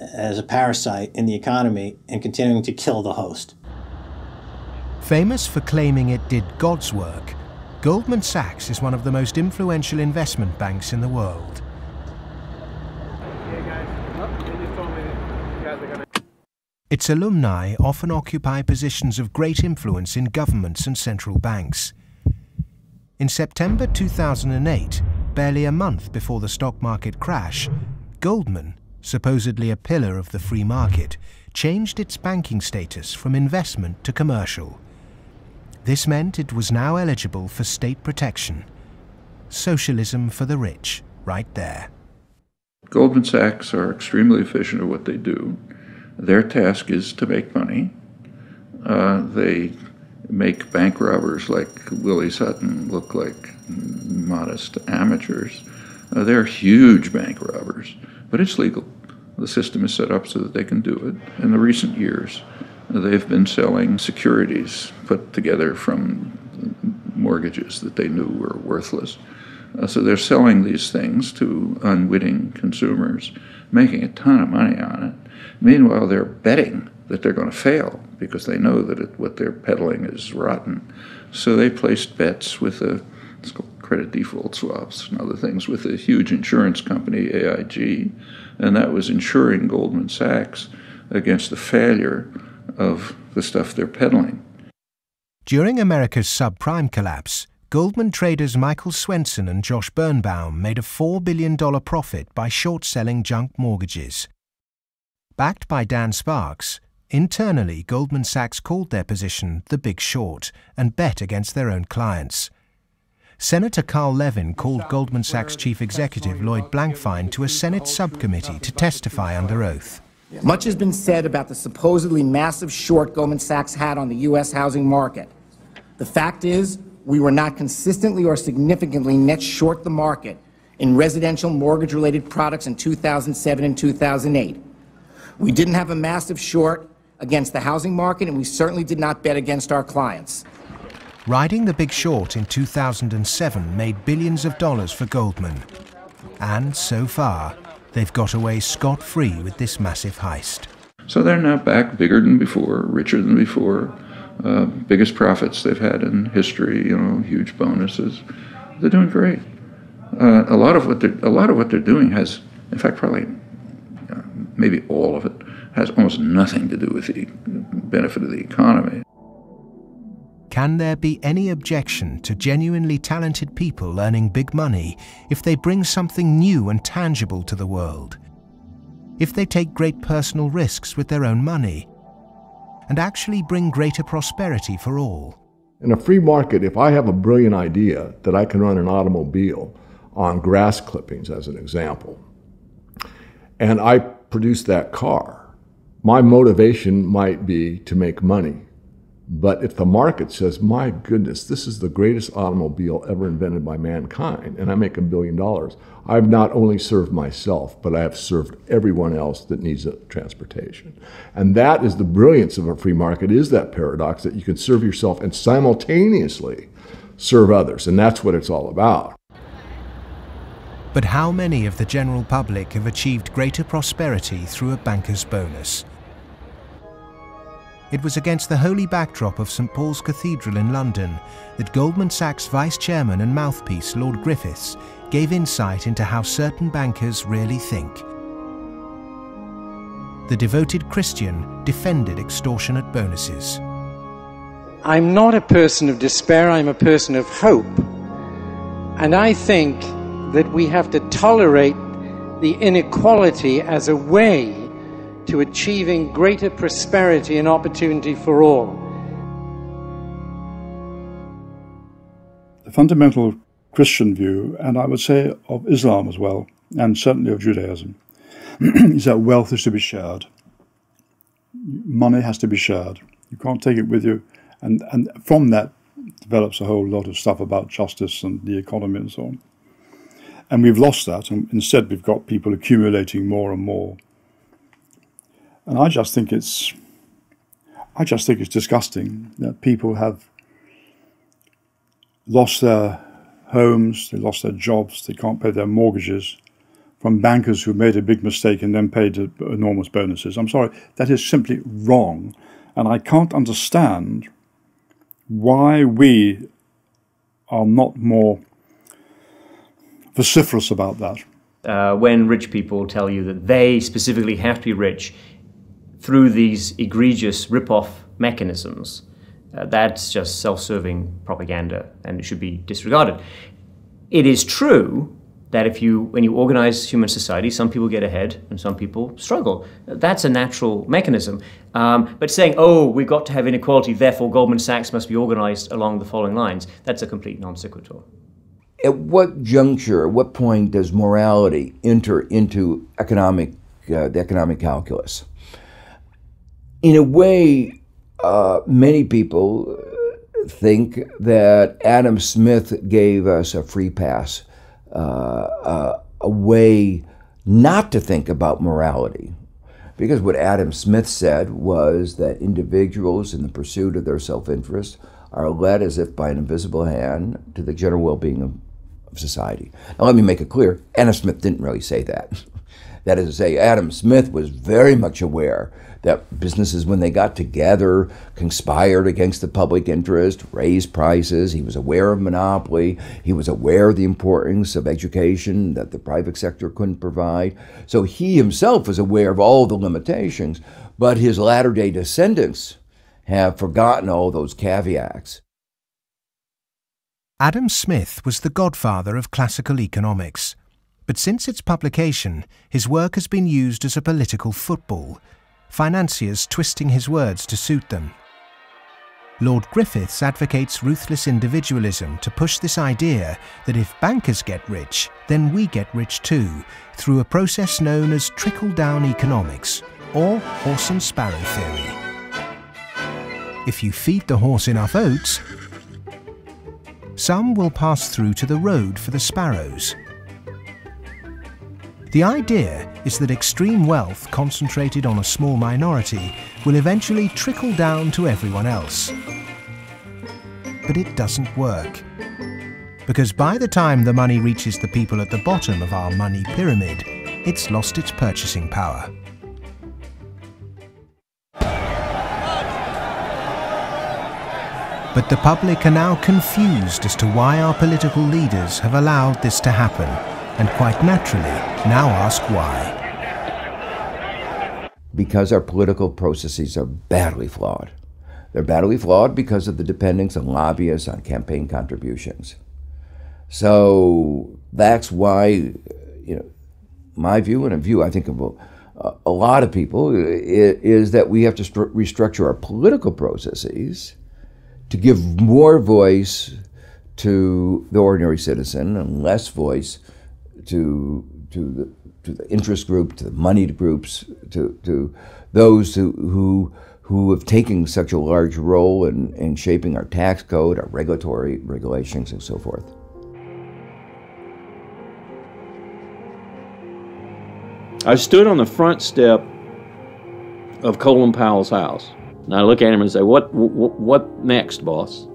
as a parasite in the economy and continuing to kill the host. Famous for claiming it did God's work, Goldman Sachs is one of the most influential investment banks in the world. Its alumni often occupy positions of great influence in governments and central banks. In September 2008, barely a month before the stock market crash, Goldman, supposedly a pillar of the free market, changed its banking status from investment to commercial. This meant it was now eligible for state protection. Socialism for the rich, right there. Goldman Sachs are extremely efficient at what they do. Their task is to make money. Uh, they make bank robbers like Willie Sutton look like modest amateurs. Uh, they're huge bank robbers, but it's legal. The system is set up so that they can do it. In the recent years, they've been selling securities put together from mortgages that they knew were worthless. Uh, so they're selling these things to unwitting consumers, making a ton of money on it. Meanwhile, they're betting that they're going to fail because they know that it, what they're peddling is rotten. So they placed bets with a credit default swaps and other things with a huge insurance company, AIG, and that was insuring Goldman Sachs against the failure of the stuff they're peddling. During America's subprime collapse, Goldman traders Michael Swenson and Josh Birnbaum made a $4 billion profit by short selling junk mortgages. Backed by Dan Sparks, internally Goldman Sachs called their position the Big Short and bet against their own clients. Senator Carl Levin called Goldman Sachs chief executive Lloyd Blankfein to a Senate subcommittee to testify under oath. Much has been said about the supposedly massive short Goldman Sachs had on the U.S. housing market. The fact is, we were not consistently or significantly net short the market in residential mortgage related products in 2007 and 2008. We didn't have a massive short against the housing market, and we certainly did not bet against our clients. Riding the big short in 2007 made billions of dollars for Goldman. And so far, they've got away scot free with this massive heist. So they're now back bigger than before, richer than before, uh, biggest profits they've had in history, you know, huge bonuses. They're doing great. Uh, a lot of what they're, a lot of what they're doing has, in fact, probably, uh, maybe all of it, has almost nothing to do with the benefit of the economy. Can there be any objection to genuinely talented people earning big money if they bring something new and tangible to the world? If they take great personal risks with their own money and actually bring greater prosperity for all? In a free market, if I have a brilliant idea that I can run an automobile on grass clippings, as an example, and I produce that car, my motivation might be to make money but if the market says, my goodness, this is the greatest automobile ever invented by mankind, and I make a billion dollars, I've not only served myself, but I have served everyone else that needs transportation. And that is the brilliance of a free market, is that paradox that you can serve yourself and simultaneously serve others. And that's what it's all about. But how many of the general public have achieved greater prosperity through a banker's bonus? It was against the holy backdrop of St Paul's Cathedral in London that Goldman Sachs vice chairman and mouthpiece Lord Griffiths gave insight into how certain bankers really think. The devoted Christian defended extortionate bonuses. I'm not a person of despair, I'm a person of hope. And I think that we have to tolerate the inequality as a way to achieving greater prosperity and opportunity for all. The fundamental Christian view, and I would say of Islam as well, and certainly of Judaism, is that wealth is to be shared. money has to be shared. You can't take it with you. And, and from that develops a whole lot of stuff about justice and the economy and so on. And we've lost that, and instead we've got people accumulating more and more. And I just think it's, I just think it's disgusting that people have lost their homes, they lost their jobs, they can't pay their mortgages from bankers who made a big mistake and then paid enormous bonuses. I'm sorry, that is simply wrong. And I can't understand why we are not more vociferous about that. Uh, when rich people tell you that they specifically have to be rich through these egregious rip-off mechanisms, uh, that's just self-serving propaganda and it should be disregarded. It is true that if you when you organize human society, some people get ahead and some people struggle. That's a natural mechanism. Um, but saying, "Oh, we've got to have inequality, therefore Goldman Sachs must be organized along the following lines," that's a complete non sequitur. At what juncture, at what point does morality enter into economic uh, the economic calculus? In a way, uh, many people think that Adam Smith gave us a free pass, uh, uh, a way not to think about morality. Because what Adam Smith said was that individuals, in the pursuit of their self interest, are led as if by an invisible hand to the general well being of, of society. Now, let me make it clear Adam Smith didn't really say that. that is to say, Adam Smith was very much aware that businesses, when they got together, conspired against the public interest, raised prices. He was aware of monopoly. He was aware of the importance of education that the private sector couldn't provide. So he himself was aware of all the limitations, but his latter day descendants have forgotten all those caveats. Adam Smith was the godfather of classical economics. But since its publication, his work has been used as a political football financiers twisting his words to suit them. Lord Griffiths advocates ruthless individualism to push this idea that if bankers get rich, then we get rich too, through a process known as trickle-down economics, or horse and sparrow theory. If you feed the horse enough oats, some will pass through to the road for the sparrows, the idea is that extreme wealth concentrated on a small minority will eventually trickle down to everyone else. But it doesn't work. Because by the time the money reaches the people at the bottom of our money pyramid, it's lost its purchasing power. But the public are now confused as to why our political leaders have allowed this to happen and quite naturally now ask why. Because our political processes are badly flawed. They're badly flawed because of the dependence on lobbyists, on campaign contributions. So that's why, you know, my view and a view I think of a, a lot of people is that we have to restructure our political processes to give more voice to the ordinary citizen and less voice to to the to the interest group, to the moneyed groups, to to those who who who have taken such a large role in, in shaping our tax code, our regulatory regulations, and so forth. I stood on the front step of Colin Powell's house, and I look at him and say, "What, what, what next, boss?"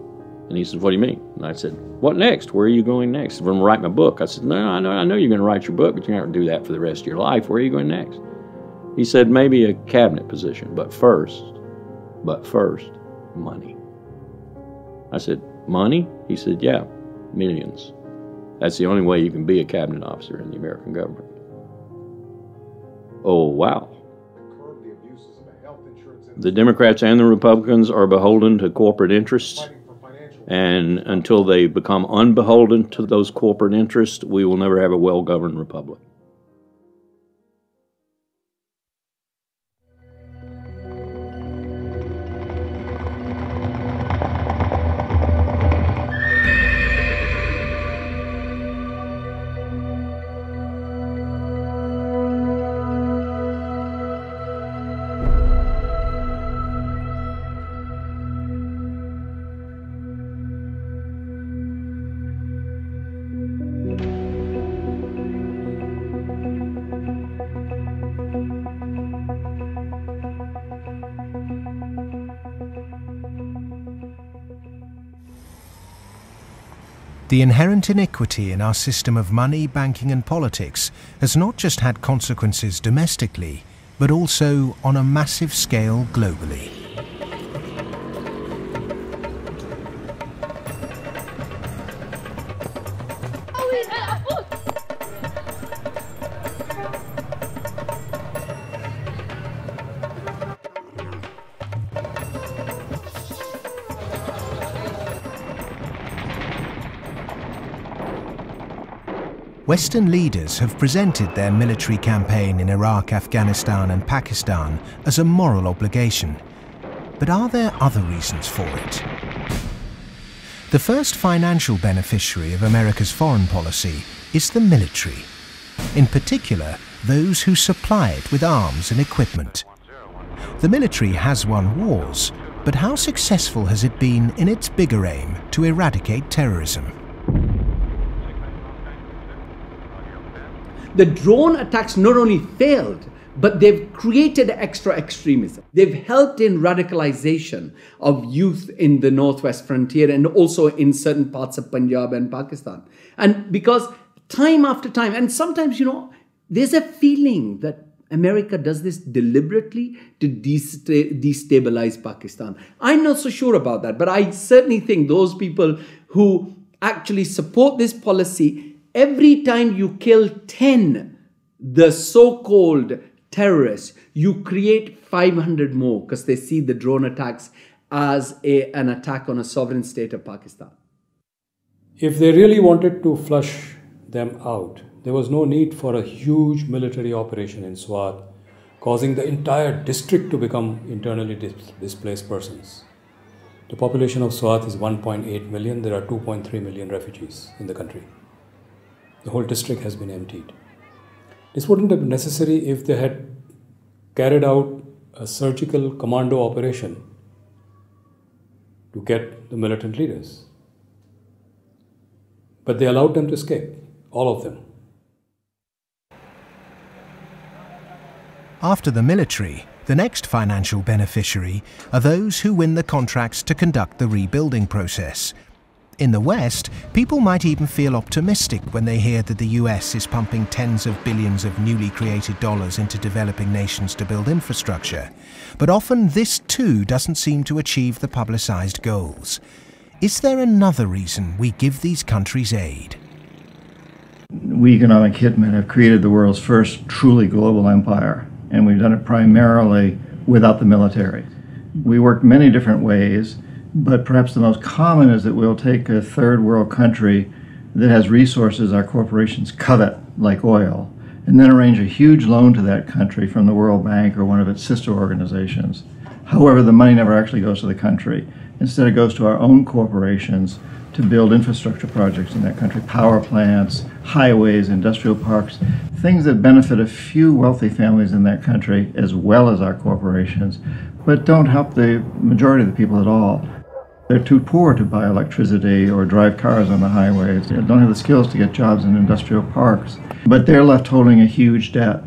And he said, "What do you mean?" And I said, what next? Where are you going next? I'm going to write my book. I said, no, I know, I know you're going to write your book, but you're not going to do that for the rest of your life. Where are you going next? He said, maybe a cabinet position, but first, but first, money. I said, money? He said, yeah, millions. That's the only way you can be a cabinet officer in the American government. Oh, wow. The Democrats and the Republicans are beholden to corporate interests and until they become unbeholden to those corporate interests, we will never have a well governed republic. The inherent iniquity in our system of money, banking, and politics has not just had consequences domestically, but also on a massive scale globally. Western leaders have presented their military campaign in Iraq, Afghanistan and Pakistan as a moral obligation. But are there other reasons for it? The first financial beneficiary of America's foreign policy is the military. In particular, those who supply it with arms and equipment. The military has won wars, but how successful has it been in its bigger aim to eradicate terrorism? The drone attacks not only failed, but they've created extra extremism. They've helped in radicalization of youth in the northwest frontier and also in certain parts of Punjab and Pakistan. And because time after time, and sometimes, you know, there's a feeling that America does this deliberately to destabilize Pakistan. I'm not so sure about that, but I certainly think those people who actually support this policy every time you kill 10 the so-called terrorists you create 500 more because they see the drone attacks as a, an attack on a sovereign state of pakistan. If they really wanted to flush them out there was no need for a huge military operation in swat causing the entire district to become internally dis- displaced persons. The population of swat is 1.8 million. There are 2.3 million refugees in the country the whole district has been emptied. This wouldn't have been necessary if they had carried out a surgical commando operation to get the militant leaders. But they allowed them to escape, all of them. After the military, the next financial beneficiary are those who win the contracts to conduct the rebuilding process in the West, people might even feel optimistic when they hear that the US is pumping tens of billions of newly created dollars into developing nations to build infrastructure. But often this too doesn't seem to achieve the publicized goals. Is there another reason we give these countries aid? We economic hitmen have created the world's first truly global empire, and we've done it primarily without the military. We work many different ways but perhaps the most common is that we'll take a third world country that has resources our corporations covet, like oil, and then arrange a huge loan to that country from the World Bank or one of its sister organizations. However, the money never actually goes to the country. Instead, it goes to our own corporations to build infrastructure projects in that country power plants, highways, industrial parks, things that benefit a few wealthy families in that country as well as our corporations, but don't help the majority of the people at all. They're too poor to buy electricity or drive cars on the highways. They don't have the skills to get jobs in industrial parks. But they're left holding a huge debt.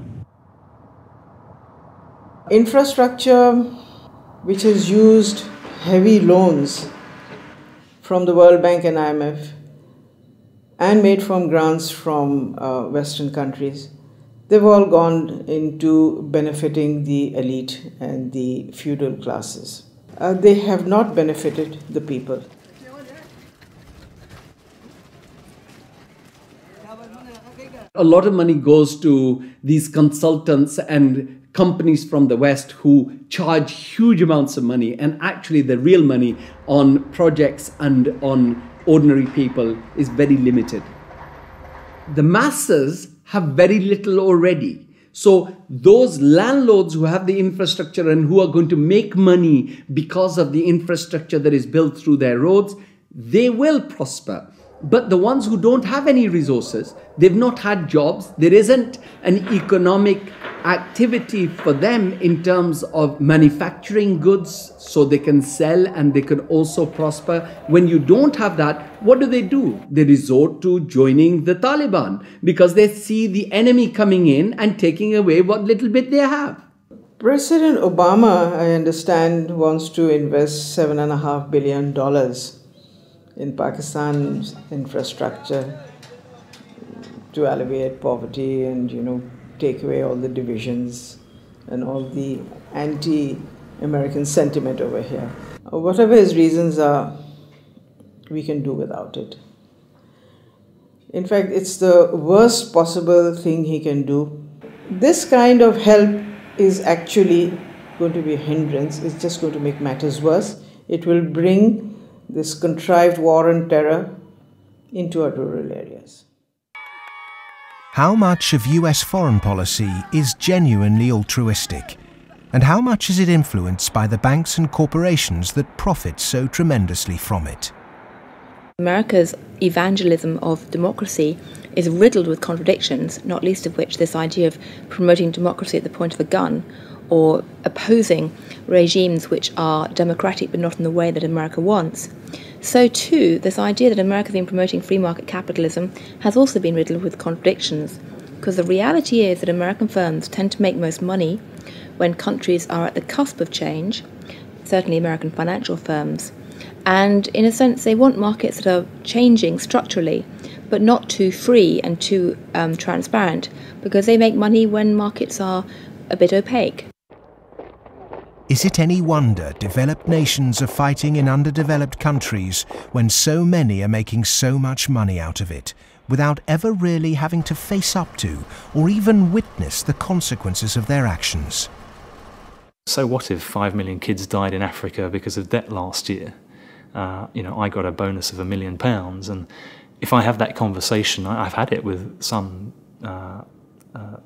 Infrastructure, which has used heavy loans from the World Bank and IMF and made from grants from uh, Western countries, they've all gone into benefiting the elite and the feudal classes uh, they have not benefited the people. A lot of money goes to these consultants and companies from the West who charge huge amounts of money, and actually, the real money on projects and on ordinary people is very limited. The masses have very little already. So those landlords who have the infrastructure and who are going to make money because of the infrastructure that is built through their roads, they will prosper. But the ones who don't have any resources, they've not had jobs, there isn't an economic activity for them in terms of manufacturing goods so they can sell and they can also prosper. When you don't have that, what do they do? They resort to joining the Taliban because they see the enemy coming in and taking away what little bit they have. President Obama, I understand, wants to invest $7.5 billion in Pakistan's infrastructure to alleviate poverty and you know take away all the divisions and all the anti-American sentiment over here. Whatever his reasons are, we can do without it. In fact, it's the worst possible thing he can do. This kind of help is actually going to be a hindrance. It's just going to make matters worse. It will bring this contrived war and terror into our rural areas. How much of US foreign policy is genuinely altruistic? And how much is it influenced by the banks and corporations that profit so tremendously from it? America's evangelism of democracy is riddled with contradictions, not least of which this idea of promoting democracy at the point of a gun or opposing regimes which are democratic but not in the way that America wants. So, too, this idea that America has been promoting free market capitalism has also been riddled with contradictions, because the reality is that American firms tend to make most money when countries are at the cusp of change, certainly American financial firms. And in a sense, they want markets that are changing structurally, but not too free and too um, transparent, because they make money when markets are a bit opaque. Is it any wonder developed nations are fighting in underdeveloped countries when so many are making so much money out of it, without ever really having to face up to or even witness the consequences of their actions? So, what if 5 million kids died in Africa because of debt last year? Uh, you know, I got a bonus of a million pounds, and if I have that conversation, I've had it with some uh, uh,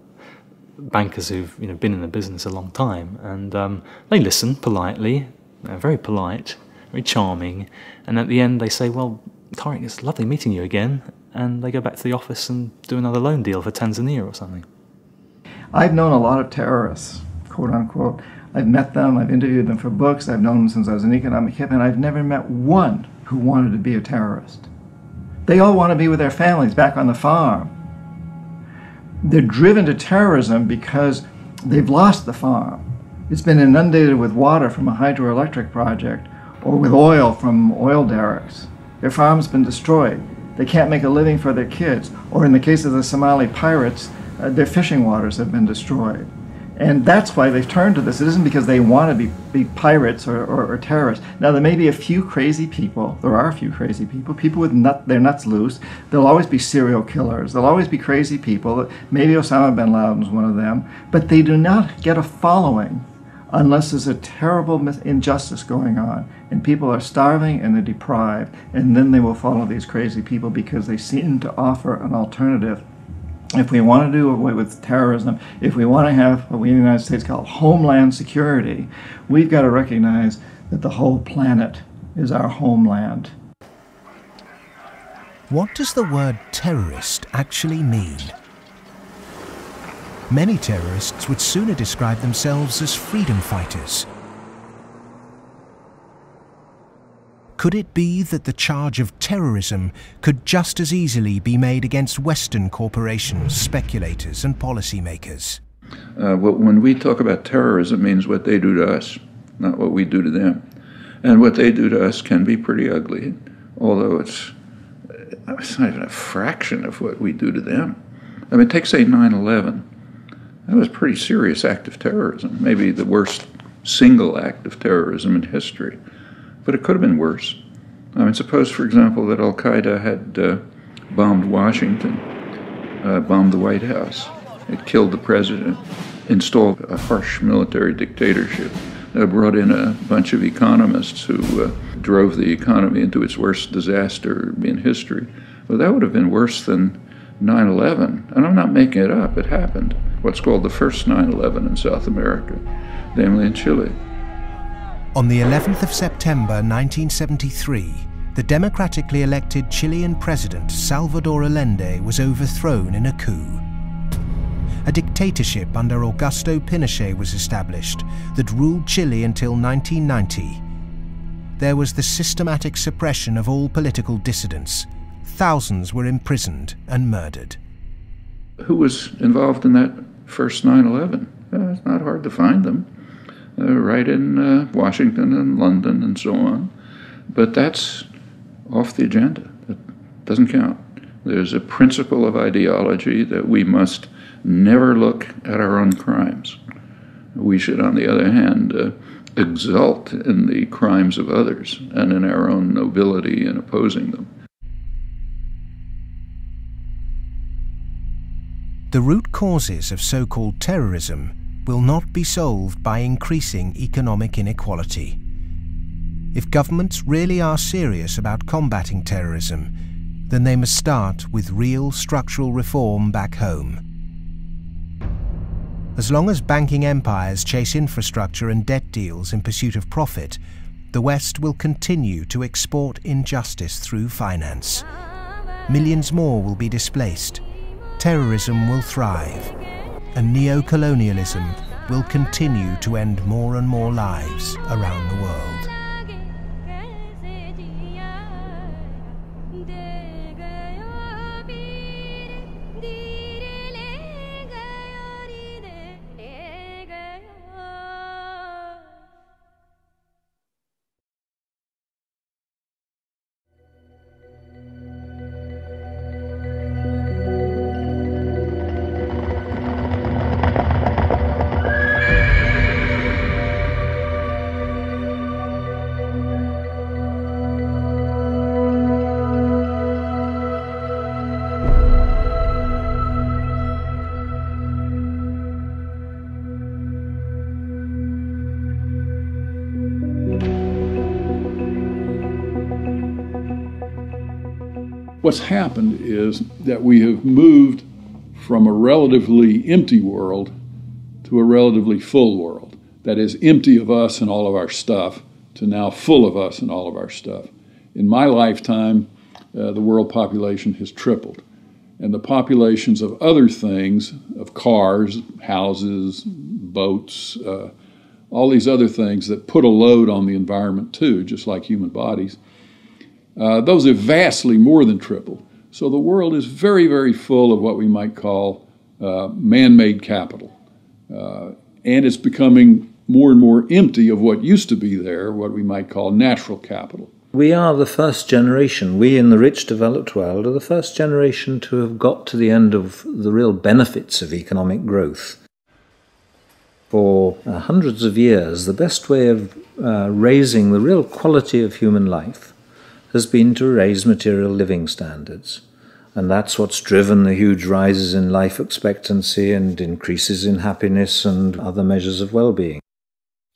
bankers who've you know been in the business a long time, and um, they listen politely. They're very polite, very charming, and at the end they say, "Well, Tariq, it's lovely meeting you again," and they go back to the office and do another loan deal for Tanzania or something. I've known a lot of terrorists, quote unquote. I've met them, I've interviewed them for books, I've known them since I was an economic hip, and I've never met one who wanted to be a terrorist. They all want to be with their families back on the farm they're driven to terrorism because they've lost the farm. It's been inundated with water from a hydroelectric project or with oil from oil derricks. Their farm's been destroyed. They can't make a living for their kids. Or in the case of the Somali pirates, uh, their fishing waters have been destroyed. And that's why they've turned to this. It isn't because they want to be, be pirates or, or, or, terrorists. Now, there may be a few crazy people. There are a few crazy people. People with nut, their nuts loose. There'll always be serial killers. There'll always be crazy people. Maybe Osama bin Laden's one of them. But they do not get a following unless there's a terrible injustice going on and people are starving and they're deprived. And then they will follow these crazy people because they seem to offer an alternative if we want to do away with terrorism, if we want to have what we in the United States call homeland security, we've got to recognize that the whole planet is our homeland. What does the word terrorist actually mean? Many terrorists would sooner describe themselves as freedom fighters Could it be that the charge of terrorism could just as easily be made against Western corporations, speculators, and policymakers? Uh, when we talk about terrorism, it means what they do to us, not what we do to them. And what they do to us can be pretty ugly, although it's, it's not even a fraction of what we do to them. I mean, take, say, 9 11. That was a pretty serious act of terrorism, maybe the worst single act of terrorism in history. But it could have been worse. I mean, suppose, for example, that Al Qaeda had uh, bombed Washington, uh, bombed the White House. It killed the president, installed a harsh military dictatorship, uh, brought in a bunch of economists who uh, drove the economy into its worst disaster in history. Well, that would have been worse than 9 11. And I'm not making it up, it happened. What's called the first 9 11 in South America, namely in Chile. On the 11th of September 1973, the democratically elected Chilean president Salvador Allende was overthrown in a coup. A dictatorship under Augusto Pinochet was established that ruled Chile until 1990. There was the systematic suppression of all political dissidents. Thousands were imprisoned and murdered. Who was involved in that first 9 11? Uh, it's not hard to find them right in uh, Washington and London and so on. But that's off the agenda. It doesn't count. There's a principle of ideology that we must never look at our own crimes. We should, on the other hand, uh, exult in the crimes of others and in our own nobility in opposing them. The root causes of so called terrorism will not be solved by increasing economic inequality. If governments really are serious about combating terrorism, then they must start with real structural reform back home. As long as banking empires chase infrastructure and debt deals in pursuit of profit, the West will continue to export injustice through finance. Millions more will be displaced terrorism will thrive, and neo-colonialism will continue to end more and more lives around the world. What's happened is that we have moved from a relatively empty world to a relatively full world. That is, empty of us and all of our stuff to now full of us and all of our stuff. In my lifetime, uh, the world population has tripled. And the populations of other things, of cars, houses, boats, uh, all these other things that put a load on the environment too, just like human bodies, uh, those have vastly more than tripled. So the world is very, very full of what we might call uh, man made capital. Uh, and it's becoming more and more empty of what used to be there, what we might call natural capital. We are the first generation, we in the rich developed world are the first generation to have got to the end of the real benefits of economic growth. For uh, hundreds of years, the best way of uh, raising the real quality of human life has been to raise material living standards. And that's what's driven the huge rises in life expectancy and increases in happiness and other measures of well being.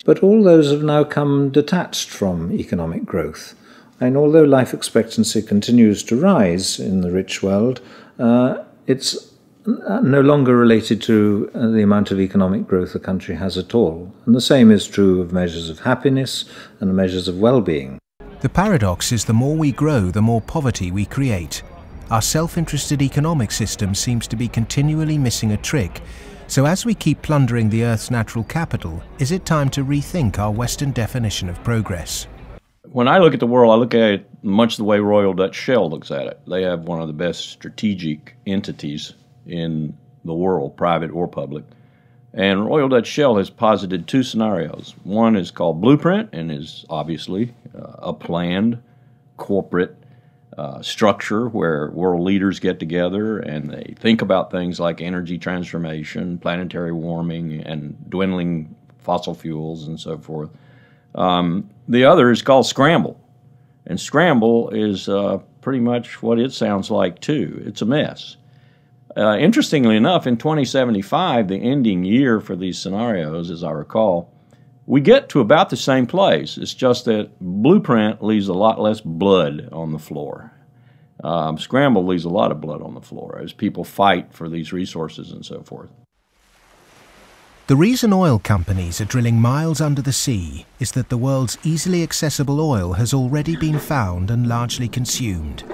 But all those have now come detached from economic growth. And although life expectancy continues to rise in the rich world, uh, it's no longer related to uh, the amount of economic growth a country has at all. And the same is true of measures of happiness and measures of well being. The paradox is the more we grow, the more poverty we create. Our self-interested economic system seems to be continually missing a trick. So as we keep plundering the Earth's natural capital, is it time to rethink our Western definition of progress? When I look at the world, I look at it much the way Royal Dutch Shell looks at it. They have one of the best strategic entities in the world, private or public. And Royal Dutch Shell has posited two scenarios. One is called Blueprint and is obviously uh, a planned corporate uh, structure where world leaders get together and they think about things like energy transformation, planetary warming, and dwindling fossil fuels and so forth. Um, the other is called Scramble. And Scramble is uh, pretty much what it sounds like, too. It's a mess. Uh, interestingly enough, in 2075, the ending year for these scenarios, as I recall, we get to about the same place. It's just that Blueprint leaves a lot less blood on the floor. Um, Scramble leaves a lot of blood on the floor as people fight for these resources and so forth. The reason oil companies are drilling miles under the sea is that the world's easily accessible oil has already been found and largely consumed.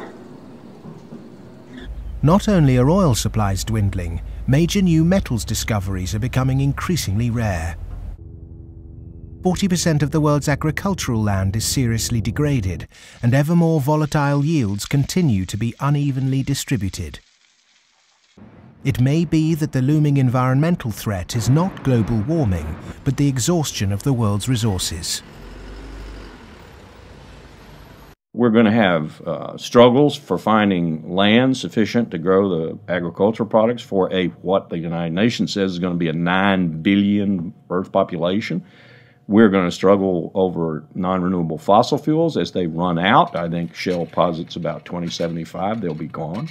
Not only are oil supplies dwindling, major new metals discoveries are becoming increasingly rare. 40% of the world's agricultural land is seriously degraded, and ever more volatile yields continue to be unevenly distributed. It may be that the looming environmental threat is not global warming, but the exhaustion of the world's resources. We're going to have uh, struggles for finding land sufficient to grow the agricultural products for a what the United Nations says is going to be a 9 billion Earth population. We're going to struggle over non renewable fossil fuels as they run out. I think Shell posits about 2075, they'll be gone.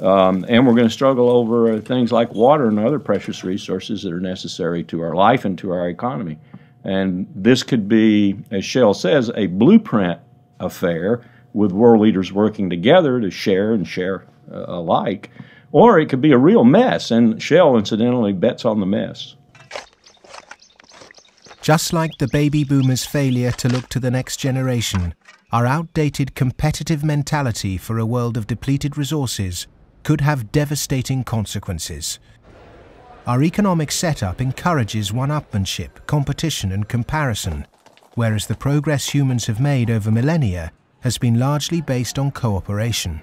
Um, and we're going to struggle over things like water and other precious resources that are necessary to our life and to our economy. And this could be, as Shell says, a blueprint affair with world leaders working together to share and share uh, alike. Or it could be a real mess, and Shell, incidentally, bets on the mess. Just like the baby boomers' failure to look to the next generation, our outdated competitive mentality for a world of depleted resources could have devastating consequences. Our economic setup encourages one-upmanship, competition and comparison, whereas the progress humans have made over millennia has been largely based on cooperation.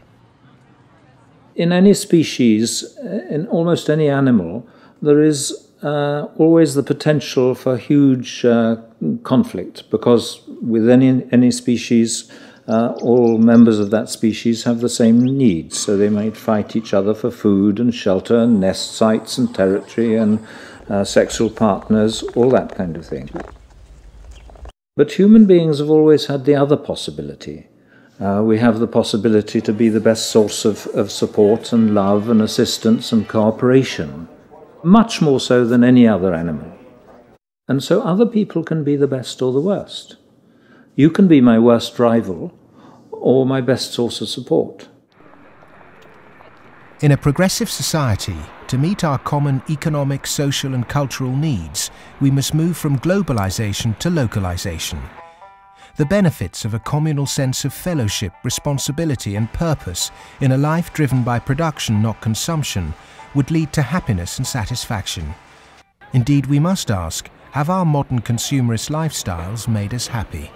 In any species, in almost any animal, there is uh, always the potential for huge uh, conflict because with any, any species, uh, all members of that species have the same needs. So they might fight each other for food and shelter and nest sites and territory and uh, sexual partners, all that kind of thing. But human beings have always had the other possibility. Uh, we have the possibility to be the best source of, of support and love and assistance and cooperation, much more so than any other animal. And so other people can be the best or the worst. You can be my worst rival or my best source of support. In a progressive society, to meet our common economic, social and cultural needs, we must move from globalization to localization. The benefits of a communal sense of fellowship, responsibility and purpose in a life driven by production, not consumption, would lead to happiness and satisfaction. Indeed, we must ask, have our modern consumerist lifestyles made us happy?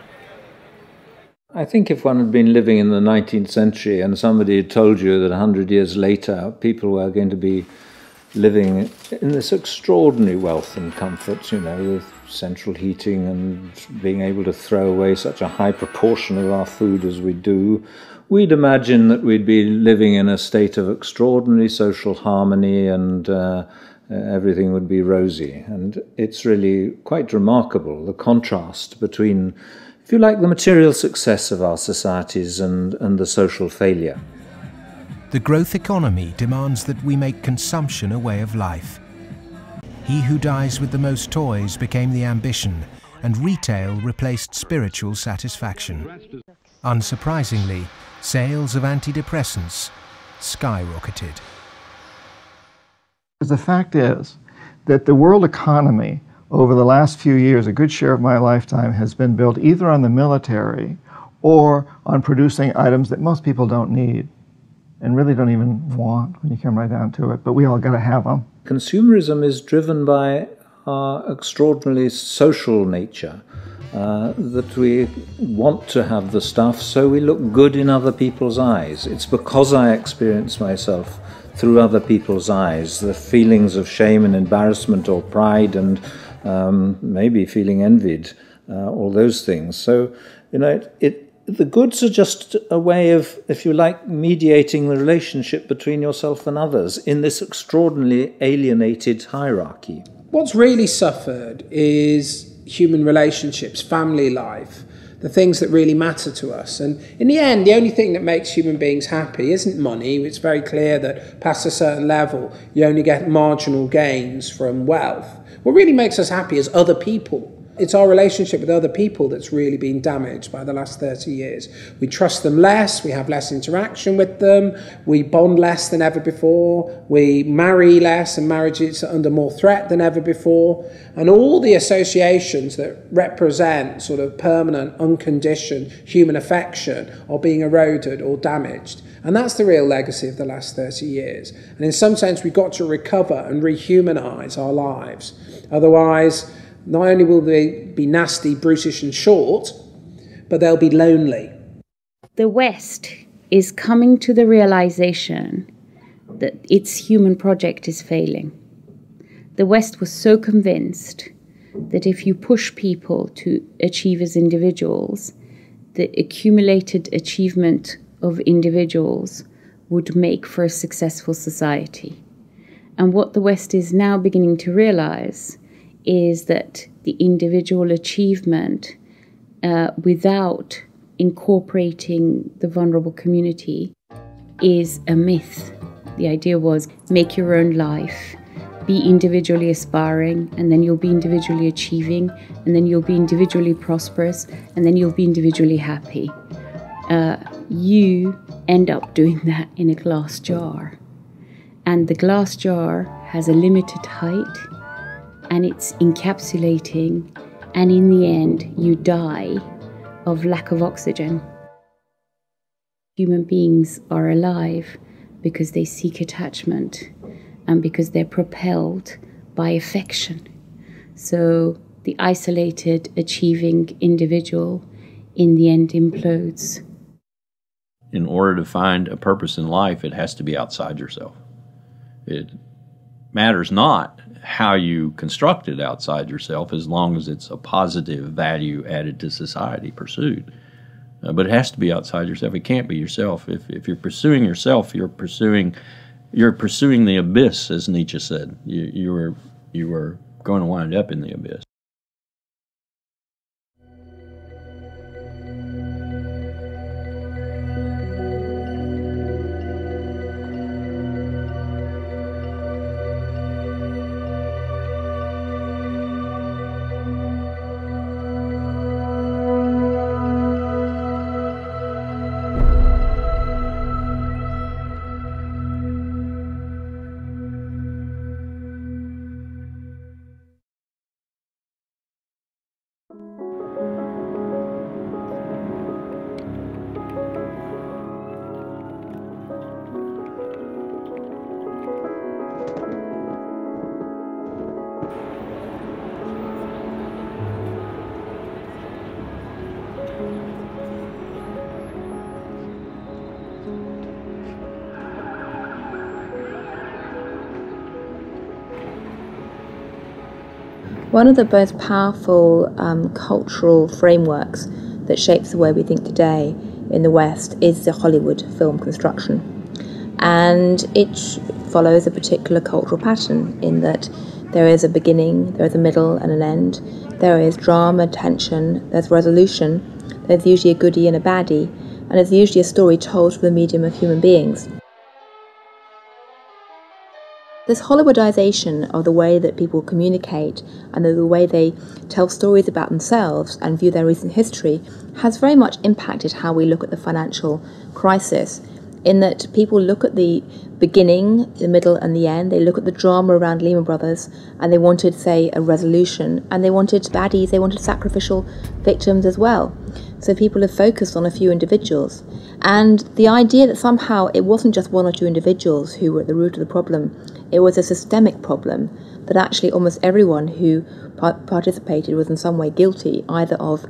I think if one had been living in the 19th century and somebody had told you that 100 years later people were going to be living in this extraordinary wealth and comfort, you know, with central heating and being able to throw away such a high proportion of our food as we do, we'd imagine that we'd be living in a state of extraordinary social harmony and uh, everything would be rosy. And it's really quite remarkable the contrast between if you like, the material success of our societies and, and the social failure. The growth economy demands that we make consumption a way of life. He who dies with the most toys became the ambition, and retail replaced spiritual satisfaction. Unsurprisingly, sales of antidepressants skyrocketed. The fact is that the world economy over the last few years, a good share of my lifetime has been built either on the military or on producing items that most people don't need and really don't even want when you come right down to it, but we all got to have them. Consumerism is driven by our extraordinarily social nature. Uh, that we want to have the stuff so we look good in other people's eyes. It's because I experience myself through other people's eyes, the feelings of shame and embarrassment or pride and um, maybe feeling envied, uh, all those things. So, you know, it, it, the goods are just a way of, if you like, mediating the relationship between yourself and others in this extraordinarily alienated hierarchy. What's really suffered is human relationships, family life, the things that really matter to us. And in the end, the only thing that makes human beings happy isn't money. It's very clear that past a certain level, you only get marginal gains from wealth. What really makes us happy is other people. It's our relationship with other people that's really been damaged by the last 30 years. We trust them less, we have less interaction with them, we bond less than ever before, we marry less, and marriage is under more threat than ever before. And all the associations that represent sort of permanent, unconditioned human affection are being eroded or damaged. And that's the real legacy of the last 30 years. And in some sense, we've got to recover and rehumanize our lives. Otherwise, not only will they be nasty, brutish, and short, but they'll be lonely. The West is coming to the realization that its human project is failing. The West was so convinced that if you push people to achieve as individuals, the accumulated achievement of individuals would make for a successful society. And what the West is now beginning to realize is that the individual achievement uh, without incorporating the vulnerable community is a myth. The idea was make your own life, be individually aspiring, and then you'll be individually achieving, and then you'll be individually prosperous, and then you'll be individually happy. Uh, you end up doing that in a glass jar. And the glass jar has a limited height and it's encapsulating, and in the end, you die of lack of oxygen. Human beings are alive because they seek attachment and because they're propelled by affection. So the isolated, achieving individual in the end implodes. In order to find a purpose in life, it has to be outside yourself. It matters not how you construct it outside yourself as long as it's a positive value added to society pursued. Uh, but it has to be outside yourself. It can't be yourself. If, if you're pursuing yourself, you're pursuing you're pursuing the abyss, as Nietzsche said. You, you were you were going to wind up in the abyss. One of the most powerful um, cultural frameworks that shapes the way we think today in the West is the Hollywood film construction. And it follows a particular cultural pattern in that there is a beginning, there is a middle, and an end. There is drama, tension, there's resolution, there's usually a goodie and a baddie, and there's usually a story told through the medium of human beings. This Hollywoodization of the way that people communicate and the way they tell stories about themselves and view their recent history has very much impacted how we look at the financial crisis. In that people look at the beginning, the middle, and the end. They look at the drama around Lehman Brothers and they wanted, say, a resolution, and they wanted baddies, they wanted sacrificial victims as well. So people have focused on a few individuals. And the idea that somehow it wasn't just one or two individuals who were at the root of the problem, it was a systemic problem that actually almost everyone who participated was in some way guilty, either of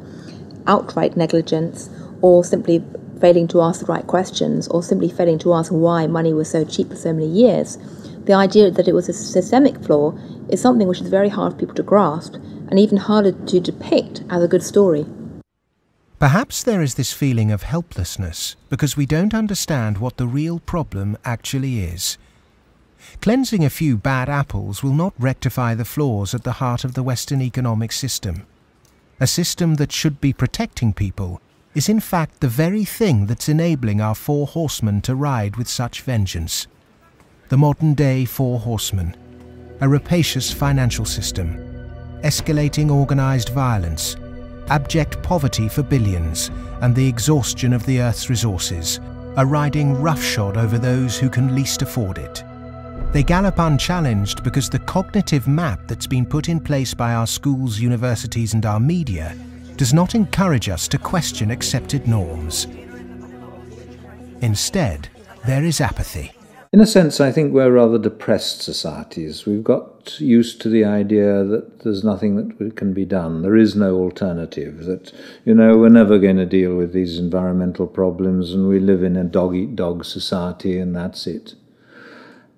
outright negligence or simply failing to ask the right questions or simply failing to ask why money was so cheap for so many years. The idea that it was a systemic flaw is something which is very hard for people to grasp and even harder to depict as a good story. Perhaps there is this feeling of helplessness because we don't understand what the real problem actually is. Cleansing a few bad apples will not rectify the flaws at the heart of the Western economic system. A system that should be protecting people is in fact the very thing that's enabling our four horsemen to ride with such vengeance. The modern day four horsemen. A rapacious financial system. Escalating organised violence abject poverty for billions, and the exhaustion of the Earth's resources, are riding roughshod over those who can least afford it. They gallop unchallenged because the cognitive map that's been put in place by our schools, universities, and our media does not encourage us to question accepted norms. Instead, there is apathy. In a sense, I think we're rather depressed societies. We've got used to the idea that there's nothing that can be done. There is no alternative. That, you know, we're never going to deal with these environmental problems and we live in a dog eat dog society and that's it.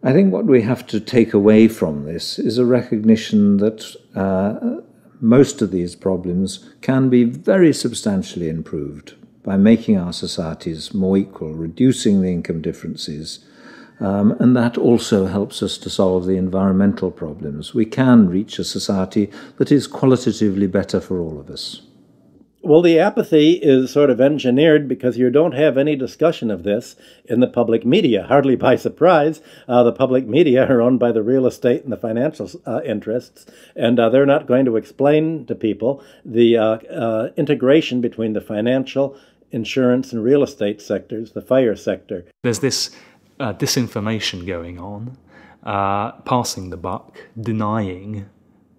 I think what we have to take away from this is a recognition that uh, most of these problems can be very substantially improved by making our societies more equal, reducing the income differences. Um, and that also helps us to solve the environmental problems. We can reach a society that is qualitatively better for all of us. Well, the apathy is sort of engineered because you don't have any discussion of this in the public media. Hardly by surprise, uh, the public media are owned by the real estate and the financial uh, interests, and uh, they're not going to explain to people the uh, uh, integration between the financial, insurance, and real estate sectors, the fire sector. There's this uh, disinformation going on, passing the buck, denying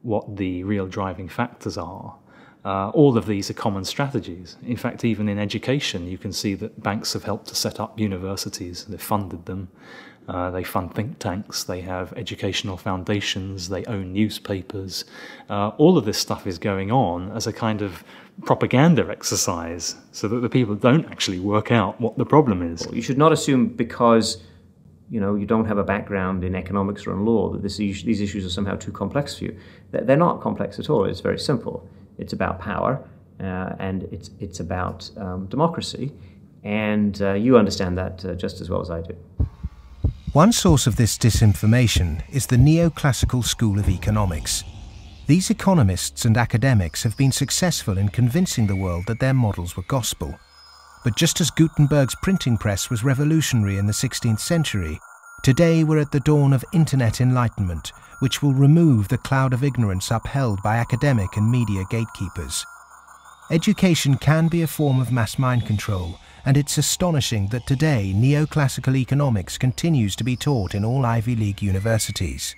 what the real driving factors are. Uh, all of these are common strategies. In fact, even in education, you can see that banks have helped to set up universities, they've funded them, uh, they fund think tanks, they have educational foundations, they own newspapers. Uh, all of this stuff is going on as a kind of propaganda exercise so that the people don't actually work out what the problem is. You should not assume because you know you don't have a background in economics or in law that this, these issues are somehow too complex for you. They're not complex at all. It's very simple. It's about power, uh, and it's it's about um, democracy, and uh, you understand that uh, just as well as I do. One source of this disinformation is the neoclassical school of economics. These economists and academics have been successful in convincing the world that their models were gospel. But just as Gutenberg's printing press was revolutionary in the 16th century, today we're at the dawn of internet enlightenment, which will remove the cloud of ignorance upheld by academic and media gatekeepers. Education can be a form of mass mind control, and it's astonishing that today neoclassical economics continues to be taught in all Ivy League universities.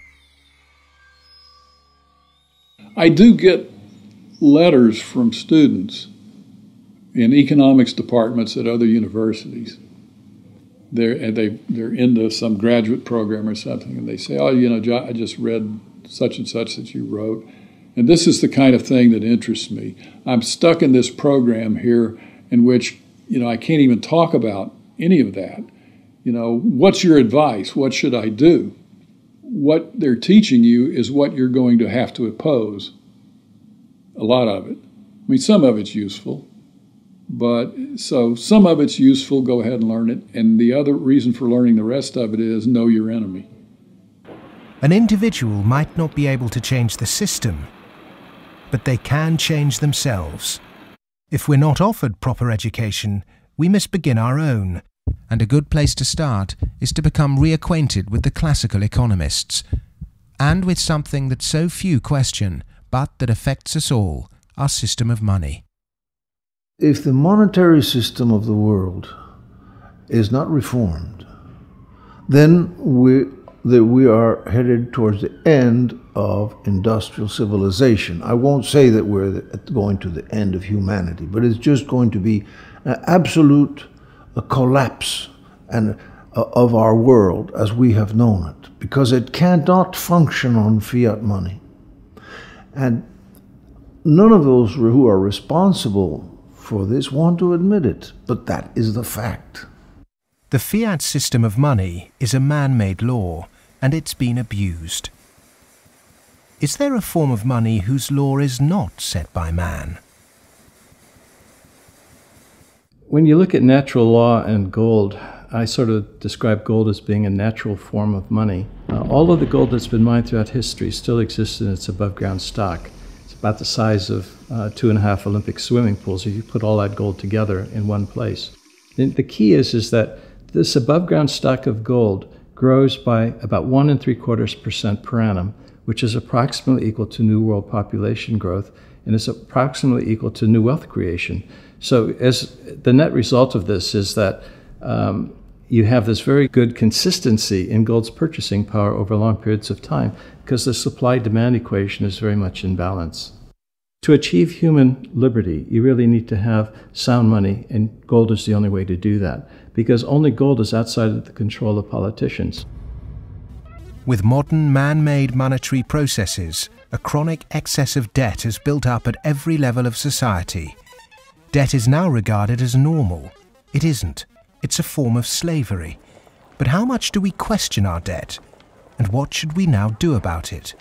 I do get letters from students in economics departments at other universities they're they they're into some graduate program or something, and they say, "Oh, you know, I just read such and such that you wrote, and this is the kind of thing that interests me. I'm stuck in this program here in which you know I can't even talk about any of that. You know, what's your advice? What should I do? What they're teaching you is what you're going to have to oppose. A lot of it. I mean, some of it's useful, but so some of it's useful, go ahead and learn it. And the other reason for learning the rest of it is know your enemy. An individual might not be able to change the system, but they can change themselves. If we're not offered proper education, we must begin our own. And a good place to start is to become reacquainted with the classical economists, and with something that so few question, but that affects us all, our system of money. If the monetary system of the world is not reformed, then we, that we are headed towards the end of industrial civilization. I won't say that we're going to the end of humanity, but it's just going to be an absolute collapse and uh, of our world as we have known it, because it cannot function on fiat money. And none of those who are responsible this want to admit it, but that is the fact. The fiat system of money is a man made law, and it's been abused. Is there a form of money whose law is not set by man? When you look at natural law and gold, I sort of describe gold as being a natural form of money. Uh, all of the gold that's been mined throughout history still exists in its above ground stock about the size of uh, two and a half Olympic swimming pools if you put all that gold together in one place. And the key is, is that this above ground stock of gold grows by about one and three quarters percent per annum, which is approximately equal to new world population growth and is approximately equal to new wealth creation. So, as the net result of this is that um, you have this very good consistency in gold's purchasing power over long periods of time because the supply demand equation is very much in balance. To achieve human liberty, you really need to have sound money, and gold is the only way to do that, because only gold is outside of the control of politicians. With modern man made monetary processes, a chronic excess of debt has built up at every level of society. Debt is now regarded as normal. It isn't. It's a form of slavery. But how much do we question our debt? And what should we now do about it?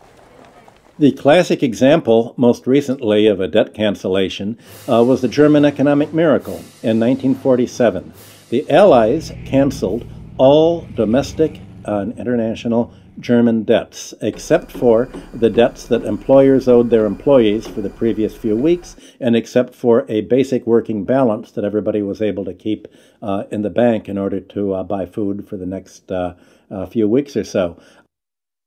The classic example, most recently, of a debt cancellation uh, was the German economic miracle in 1947. The Allies canceled all domestic and international German debts, except for the debts that employers owed their employees for the previous few weeks, and except for a basic working balance that everybody was able to keep uh, in the bank in order to uh, buy food for the next uh, uh few weeks or so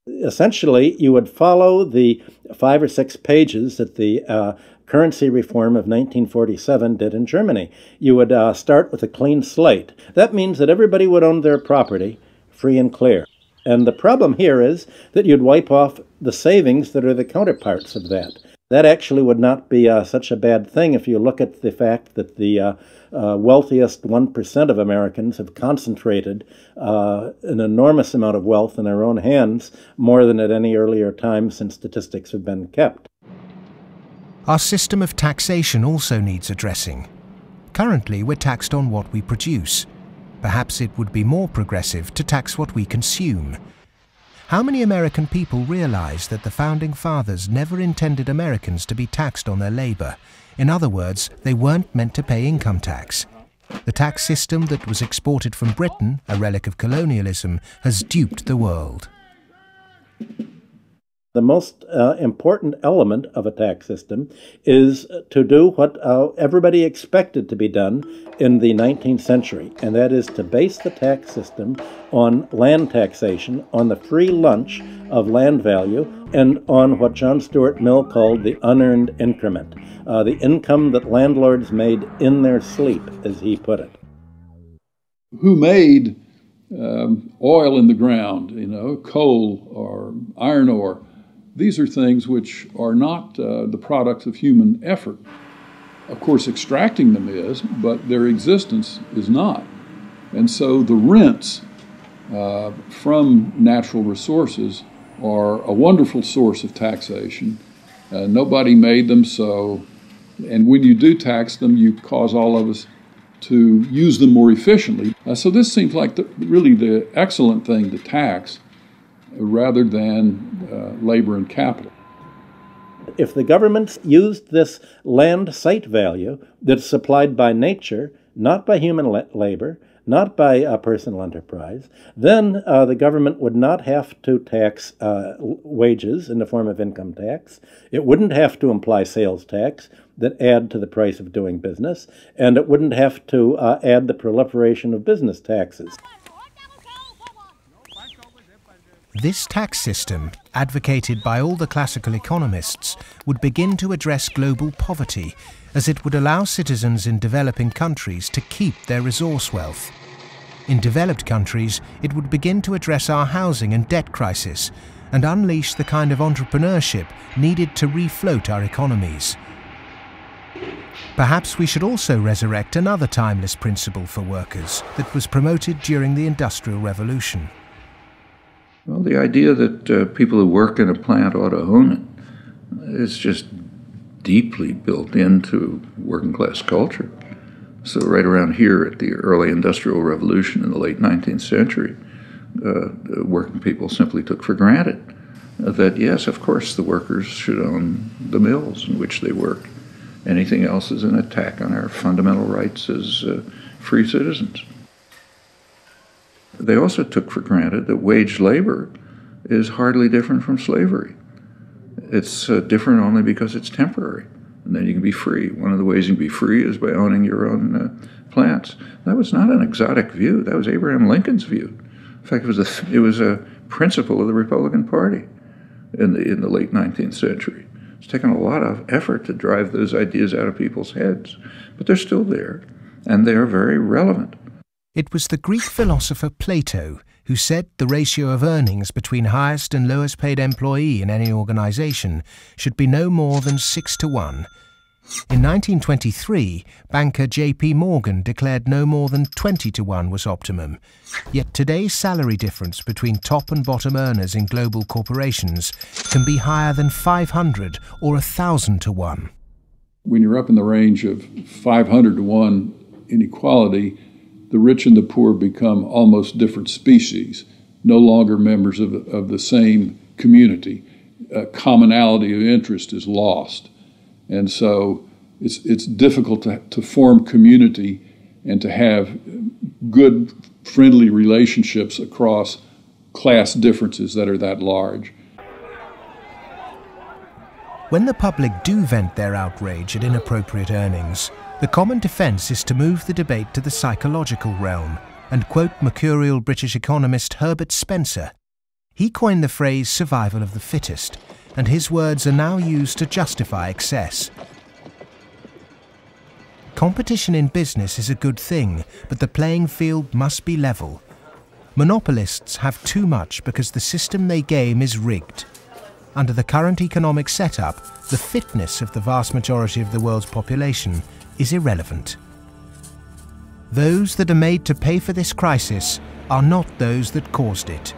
essentially, you would follow the five or six pages that the uh, currency reform of 1947 did in Germany. You would uh, start with a clean slate. That means that everybody would own their property free and clear. And the problem here is that you'd wipe off the savings that are the counterparts of that. That actually would not be uh, such a bad thing if you look at the fact that the uh, wealthiest 1% of Americans have concentrated uh, an enormous amount of wealth in their own hands, more than at any earlier time since statistics have been kept. Our system of taxation also needs addressing. Currently, we're taxed on what we produce. Perhaps it would be more progressive to tax what we consume. How many American people realize that the Founding Fathers never intended Americans to be taxed on their labor? In other words, they weren't meant to pay income tax. The tax system that was exported from Britain, a relic of colonialism, has duped the world. The most uh, important element of a tax system is to do what uh, everybody expected to be done in the 19th century, and that is to base the tax system on land taxation, on the free lunch of land value, and on what John Stuart Mill called the unearned increment, uh, the income that landlords made in their sleep, as he put it. Who made um, oil in the ground, you know, coal or iron ore? These are things which are not uh, the products of human effort. Of course, extracting them is, but their existence is not. And so the rents uh, from natural resources are a wonderful source of taxation. Uh, nobody made them so, and when you do tax them, you cause all of us to use them more efficiently. Uh, so this seems like the, really the excellent thing to tax rather than uh, labor and capital. If the government used this land site value that's supplied by nature, not by human la- labor, not by a personal enterprise, then uh, the government would not have to tax uh, wages in the form of income tax. It wouldn't have to imply sales tax that add to the price of doing business, and it wouldn't have to uh, add the proliferation of business taxes. This tax system, advocated by all the classical economists, would begin to address global poverty as it would allow citizens in developing countries to keep their resource wealth. In developed countries, it would begin to address our housing and debt crisis and unleash the kind of entrepreneurship needed to refloat our economies. Perhaps we should also resurrect another timeless principle for workers that was promoted during the Industrial Revolution. Well, the idea that uh, people who work in a plant ought to own it is just deeply built into working class culture. So, right around here at the early Industrial Revolution in the late 19th century, uh, working people simply took for granted that, yes, of course, the workers should own the mills in which they work. Anything else is an attack on our fundamental rights as uh, free citizens. They also took for granted that wage labor is hardly different from slavery. It's uh, different only because it's temporary, and then you can be free. One of the ways you can be free is by owning your own uh, plants. That was not an exotic view. That was Abraham Lincoln's view. In fact, it was a, it was a principle of the Republican Party in the in the late 19th century. It's taken a lot of effort to drive those ideas out of people's heads, but they're still there, and they are very relevant. It was the Greek philosopher Plato who said the ratio of earnings between highest and lowest paid employee in any organisation should be no more than 6 to 1. In 1923, banker J.P. Morgan declared no more than 20 to 1 was optimum. Yet today's salary difference between top and bottom earners in global corporations can be higher than 500 or 1,000 to 1. When you're up in the range of 500 to 1 inequality, the rich and the poor become almost different species, no longer members of, of the same community. uh, commonality of interest is lost. And so it's, it's difficult to, to form community and to have good, friendly relationships across class differences that are that large. When the public do vent their outrage at inappropriate earnings, the common defence is to move the debate to the psychological realm and quote mercurial British economist Herbert Spencer. He coined the phrase survival of the fittest, and his words are now used to justify excess. Competition in business is a good thing, but the playing field must be level. Monopolists have too much because the system they game is rigged under the current economic setup, the fitness of the vast majority of the world's population is irrelevant. Those that are made to pay for this crisis are not those that caused it.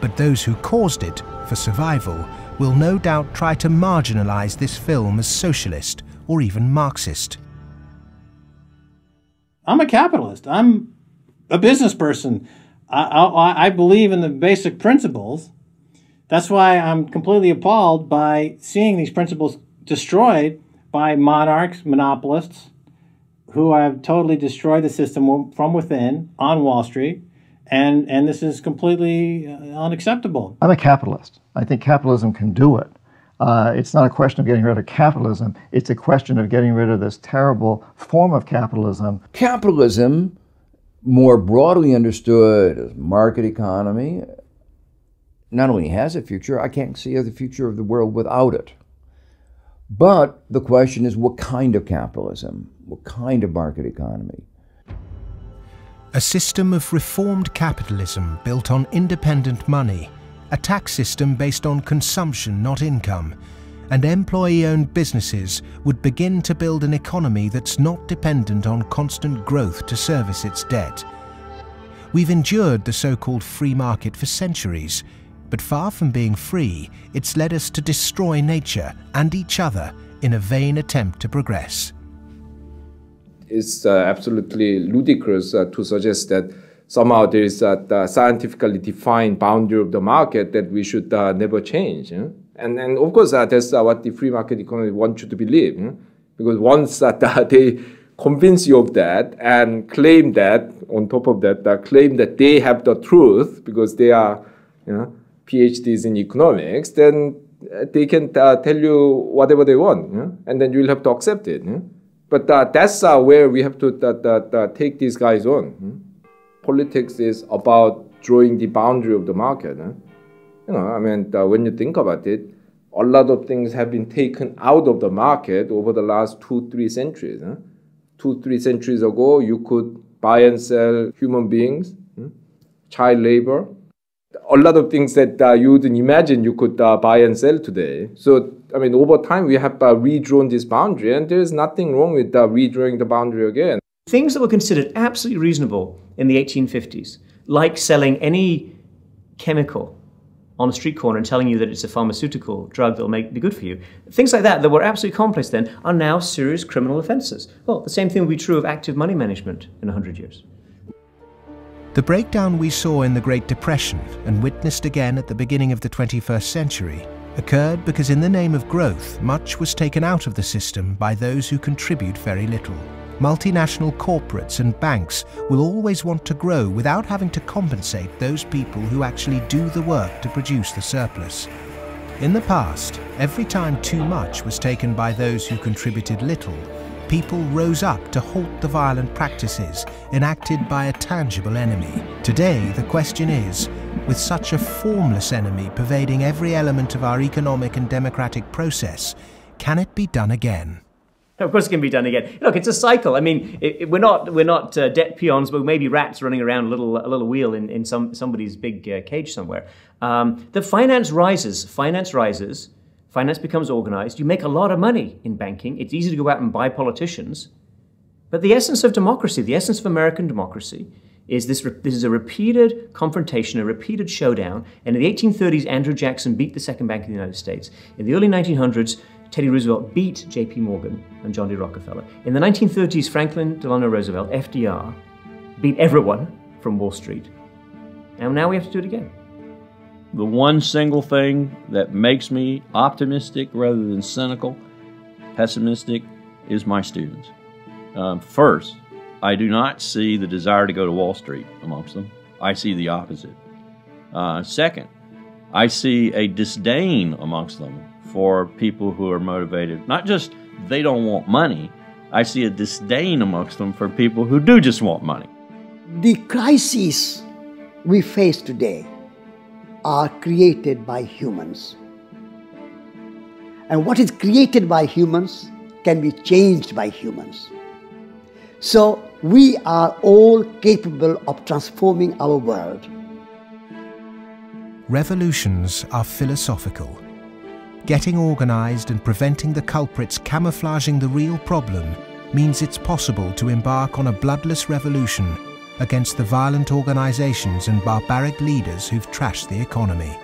But those who caused it, for survival, will no doubt try to marginalize this film as socialist or even Marxist. I'm a capitalist. I'm a business person. I, I, I believe in the basic principles that's why I'm completely appalled by seeing these principles destroyed by monarchs, monopolists, who have totally destroyed the system from within on Wall Street. And, and this is completely uh, unacceptable. I'm a capitalist. I think capitalism can do it. Uh, it's not a question of getting rid of capitalism, it's a question of getting rid of this terrible form of capitalism. Capitalism, more broadly understood as market economy, not only has a future, I can't see the future of the world without it. But the question is what kind of capitalism? What kind of market economy? A system of reformed capitalism built on independent money, a tax system based on consumption, not income, and employee owned businesses would begin to build an economy that's not dependent on constant growth to service its debt. We've endured the so called free market for centuries but far from being free, it's led us to destroy nature and each other in a vain attempt to progress. It's uh, absolutely ludicrous uh, to suggest that somehow there is a scientifically defined boundary of the market that we should uh, never change. Know? and, and of course, uh, that's uh, what the free market economy wants you to believe. Know? Because once that they convince you of that and claim that, on top of that, claim that they have the truth because they are, you know, PhDs in economics, then uh, they can uh, tell you whatever they want, yeah? and then you'll have to accept it. Yeah? But uh, that's uh, where we have to uh, take these guys on. Yeah? Politics is about drawing the boundary of the market. You know, I mean, when you think about it, a lot of things have been taken out of the market over the last two, three centuries. Two, three centuries ago, you could buy and sell human beings, child labor, a lot of things that uh, you wouldn't imagine you could uh, buy and sell today. So, I mean, over time, we have uh, redrawn this boundary, and there's nothing wrong with uh, redrawing the boundary again. Things that were considered absolutely reasonable in the 1850s, like selling any chemical on a street corner and telling you that it's a pharmaceutical drug that will make be good for you. Things like that that were absolutely commonplace then are now serious criminal offences. Well, the same thing will be true of active money management in 100 years. The breakdown we saw in the Great Depression and witnessed again at the beginning of the 21st century occurred because in the name of growth, much was taken out of the system by those who contribute very little. Multinational corporates and banks will always want to grow without having to compensate those people who actually do the work to produce the surplus. In the past, every time too much was taken by those who contributed little, people rose up to halt the violent practices enacted by a tangible enemy. Today, the question is, with such a formless enemy pervading every element of our economic and democratic process, can it be done again? Of course, it can be done again. Look, it's a cycle. I mean, it, it, we're not we're not uh, debt peons, but maybe rats running around a little a little wheel in, in some somebody's big uh, cage somewhere. Um, the finance rises. Finance rises finance becomes organized, you make a lot of money in banking. It's easy to go out and buy politicians. But the essence of democracy, the essence of American democracy, is this, this is a repeated confrontation, a repeated showdown. And in the 1830s, Andrew Jackson beat the second bank of the United States. In the early 1900s, Teddy Roosevelt beat J.P. Morgan and John D. Rockefeller. In the 1930s, Franklin Delano Roosevelt, FDR, beat everyone from Wall Street. And now we have to do it again. The one single thing that makes me optimistic rather than cynical, pessimistic, is my students. Um, first, I do not see the desire to go to Wall Street amongst them. I see the opposite. Uh, second, I see a disdain amongst them for people who are motivated. Not just they don't want money, I see a disdain amongst them for people who do just want money. The crises we face today are created by humans. And what is created by humans can be changed by humans. So we are all capable of transforming our world. Revolutions are philosophical. Getting organized and preventing the culprits camouflaging the real problem means it's possible to embark on a bloodless revolution against the violent organizations and barbaric leaders who've trashed the economy.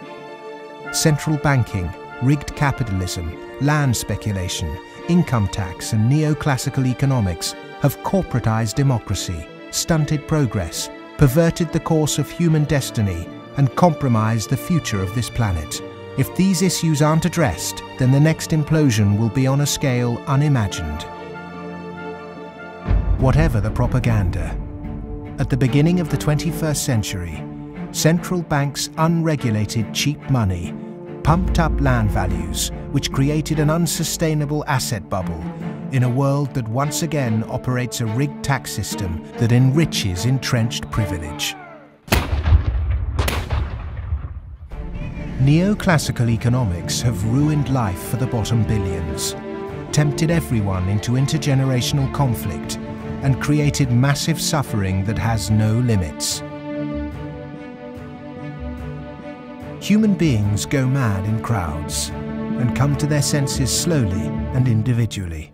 Central banking, rigged capitalism, land speculation, income tax and neoclassical economics have corporatized democracy, stunted progress, perverted the course of human destiny and compromised the future of this planet. If these issues aren't addressed, then the next implosion will be on a scale unimagined. Whatever the propaganda, at the beginning of the 21st century, central banks' unregulated cheap money pumped up land values, which created an unsustainable asset bubble in a world that once again operates a rigged tax system that enriches entrenched privilege. Neoclassical economics have ruined life for the bottom billions, tempted everyone into intergenerational conflict, and created massive suffering that has no limits. Human beings go mad in crowds and come to their senses slowly and individually.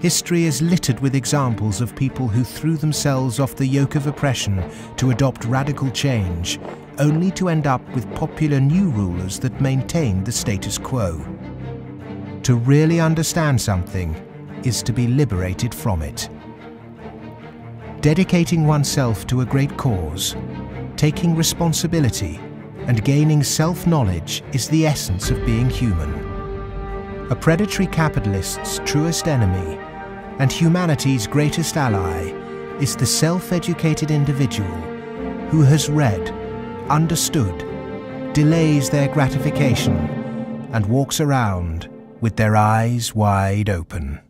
History is littered with examples of people who threw themselves off the yoke of oppression to adopt radical change, only to end up with popular new rulers that maintained the status quo. To really understand something, is to be liberated from it. Dedicating oneself to a great cause, taking responsibility, and gaining self-knowledge is the essence of being human. A predatory capitalist's truest enemy and humanity's greatest ally is the self-educated individual who has read, understood, delays their gratification, and walks around with their eyes wide open.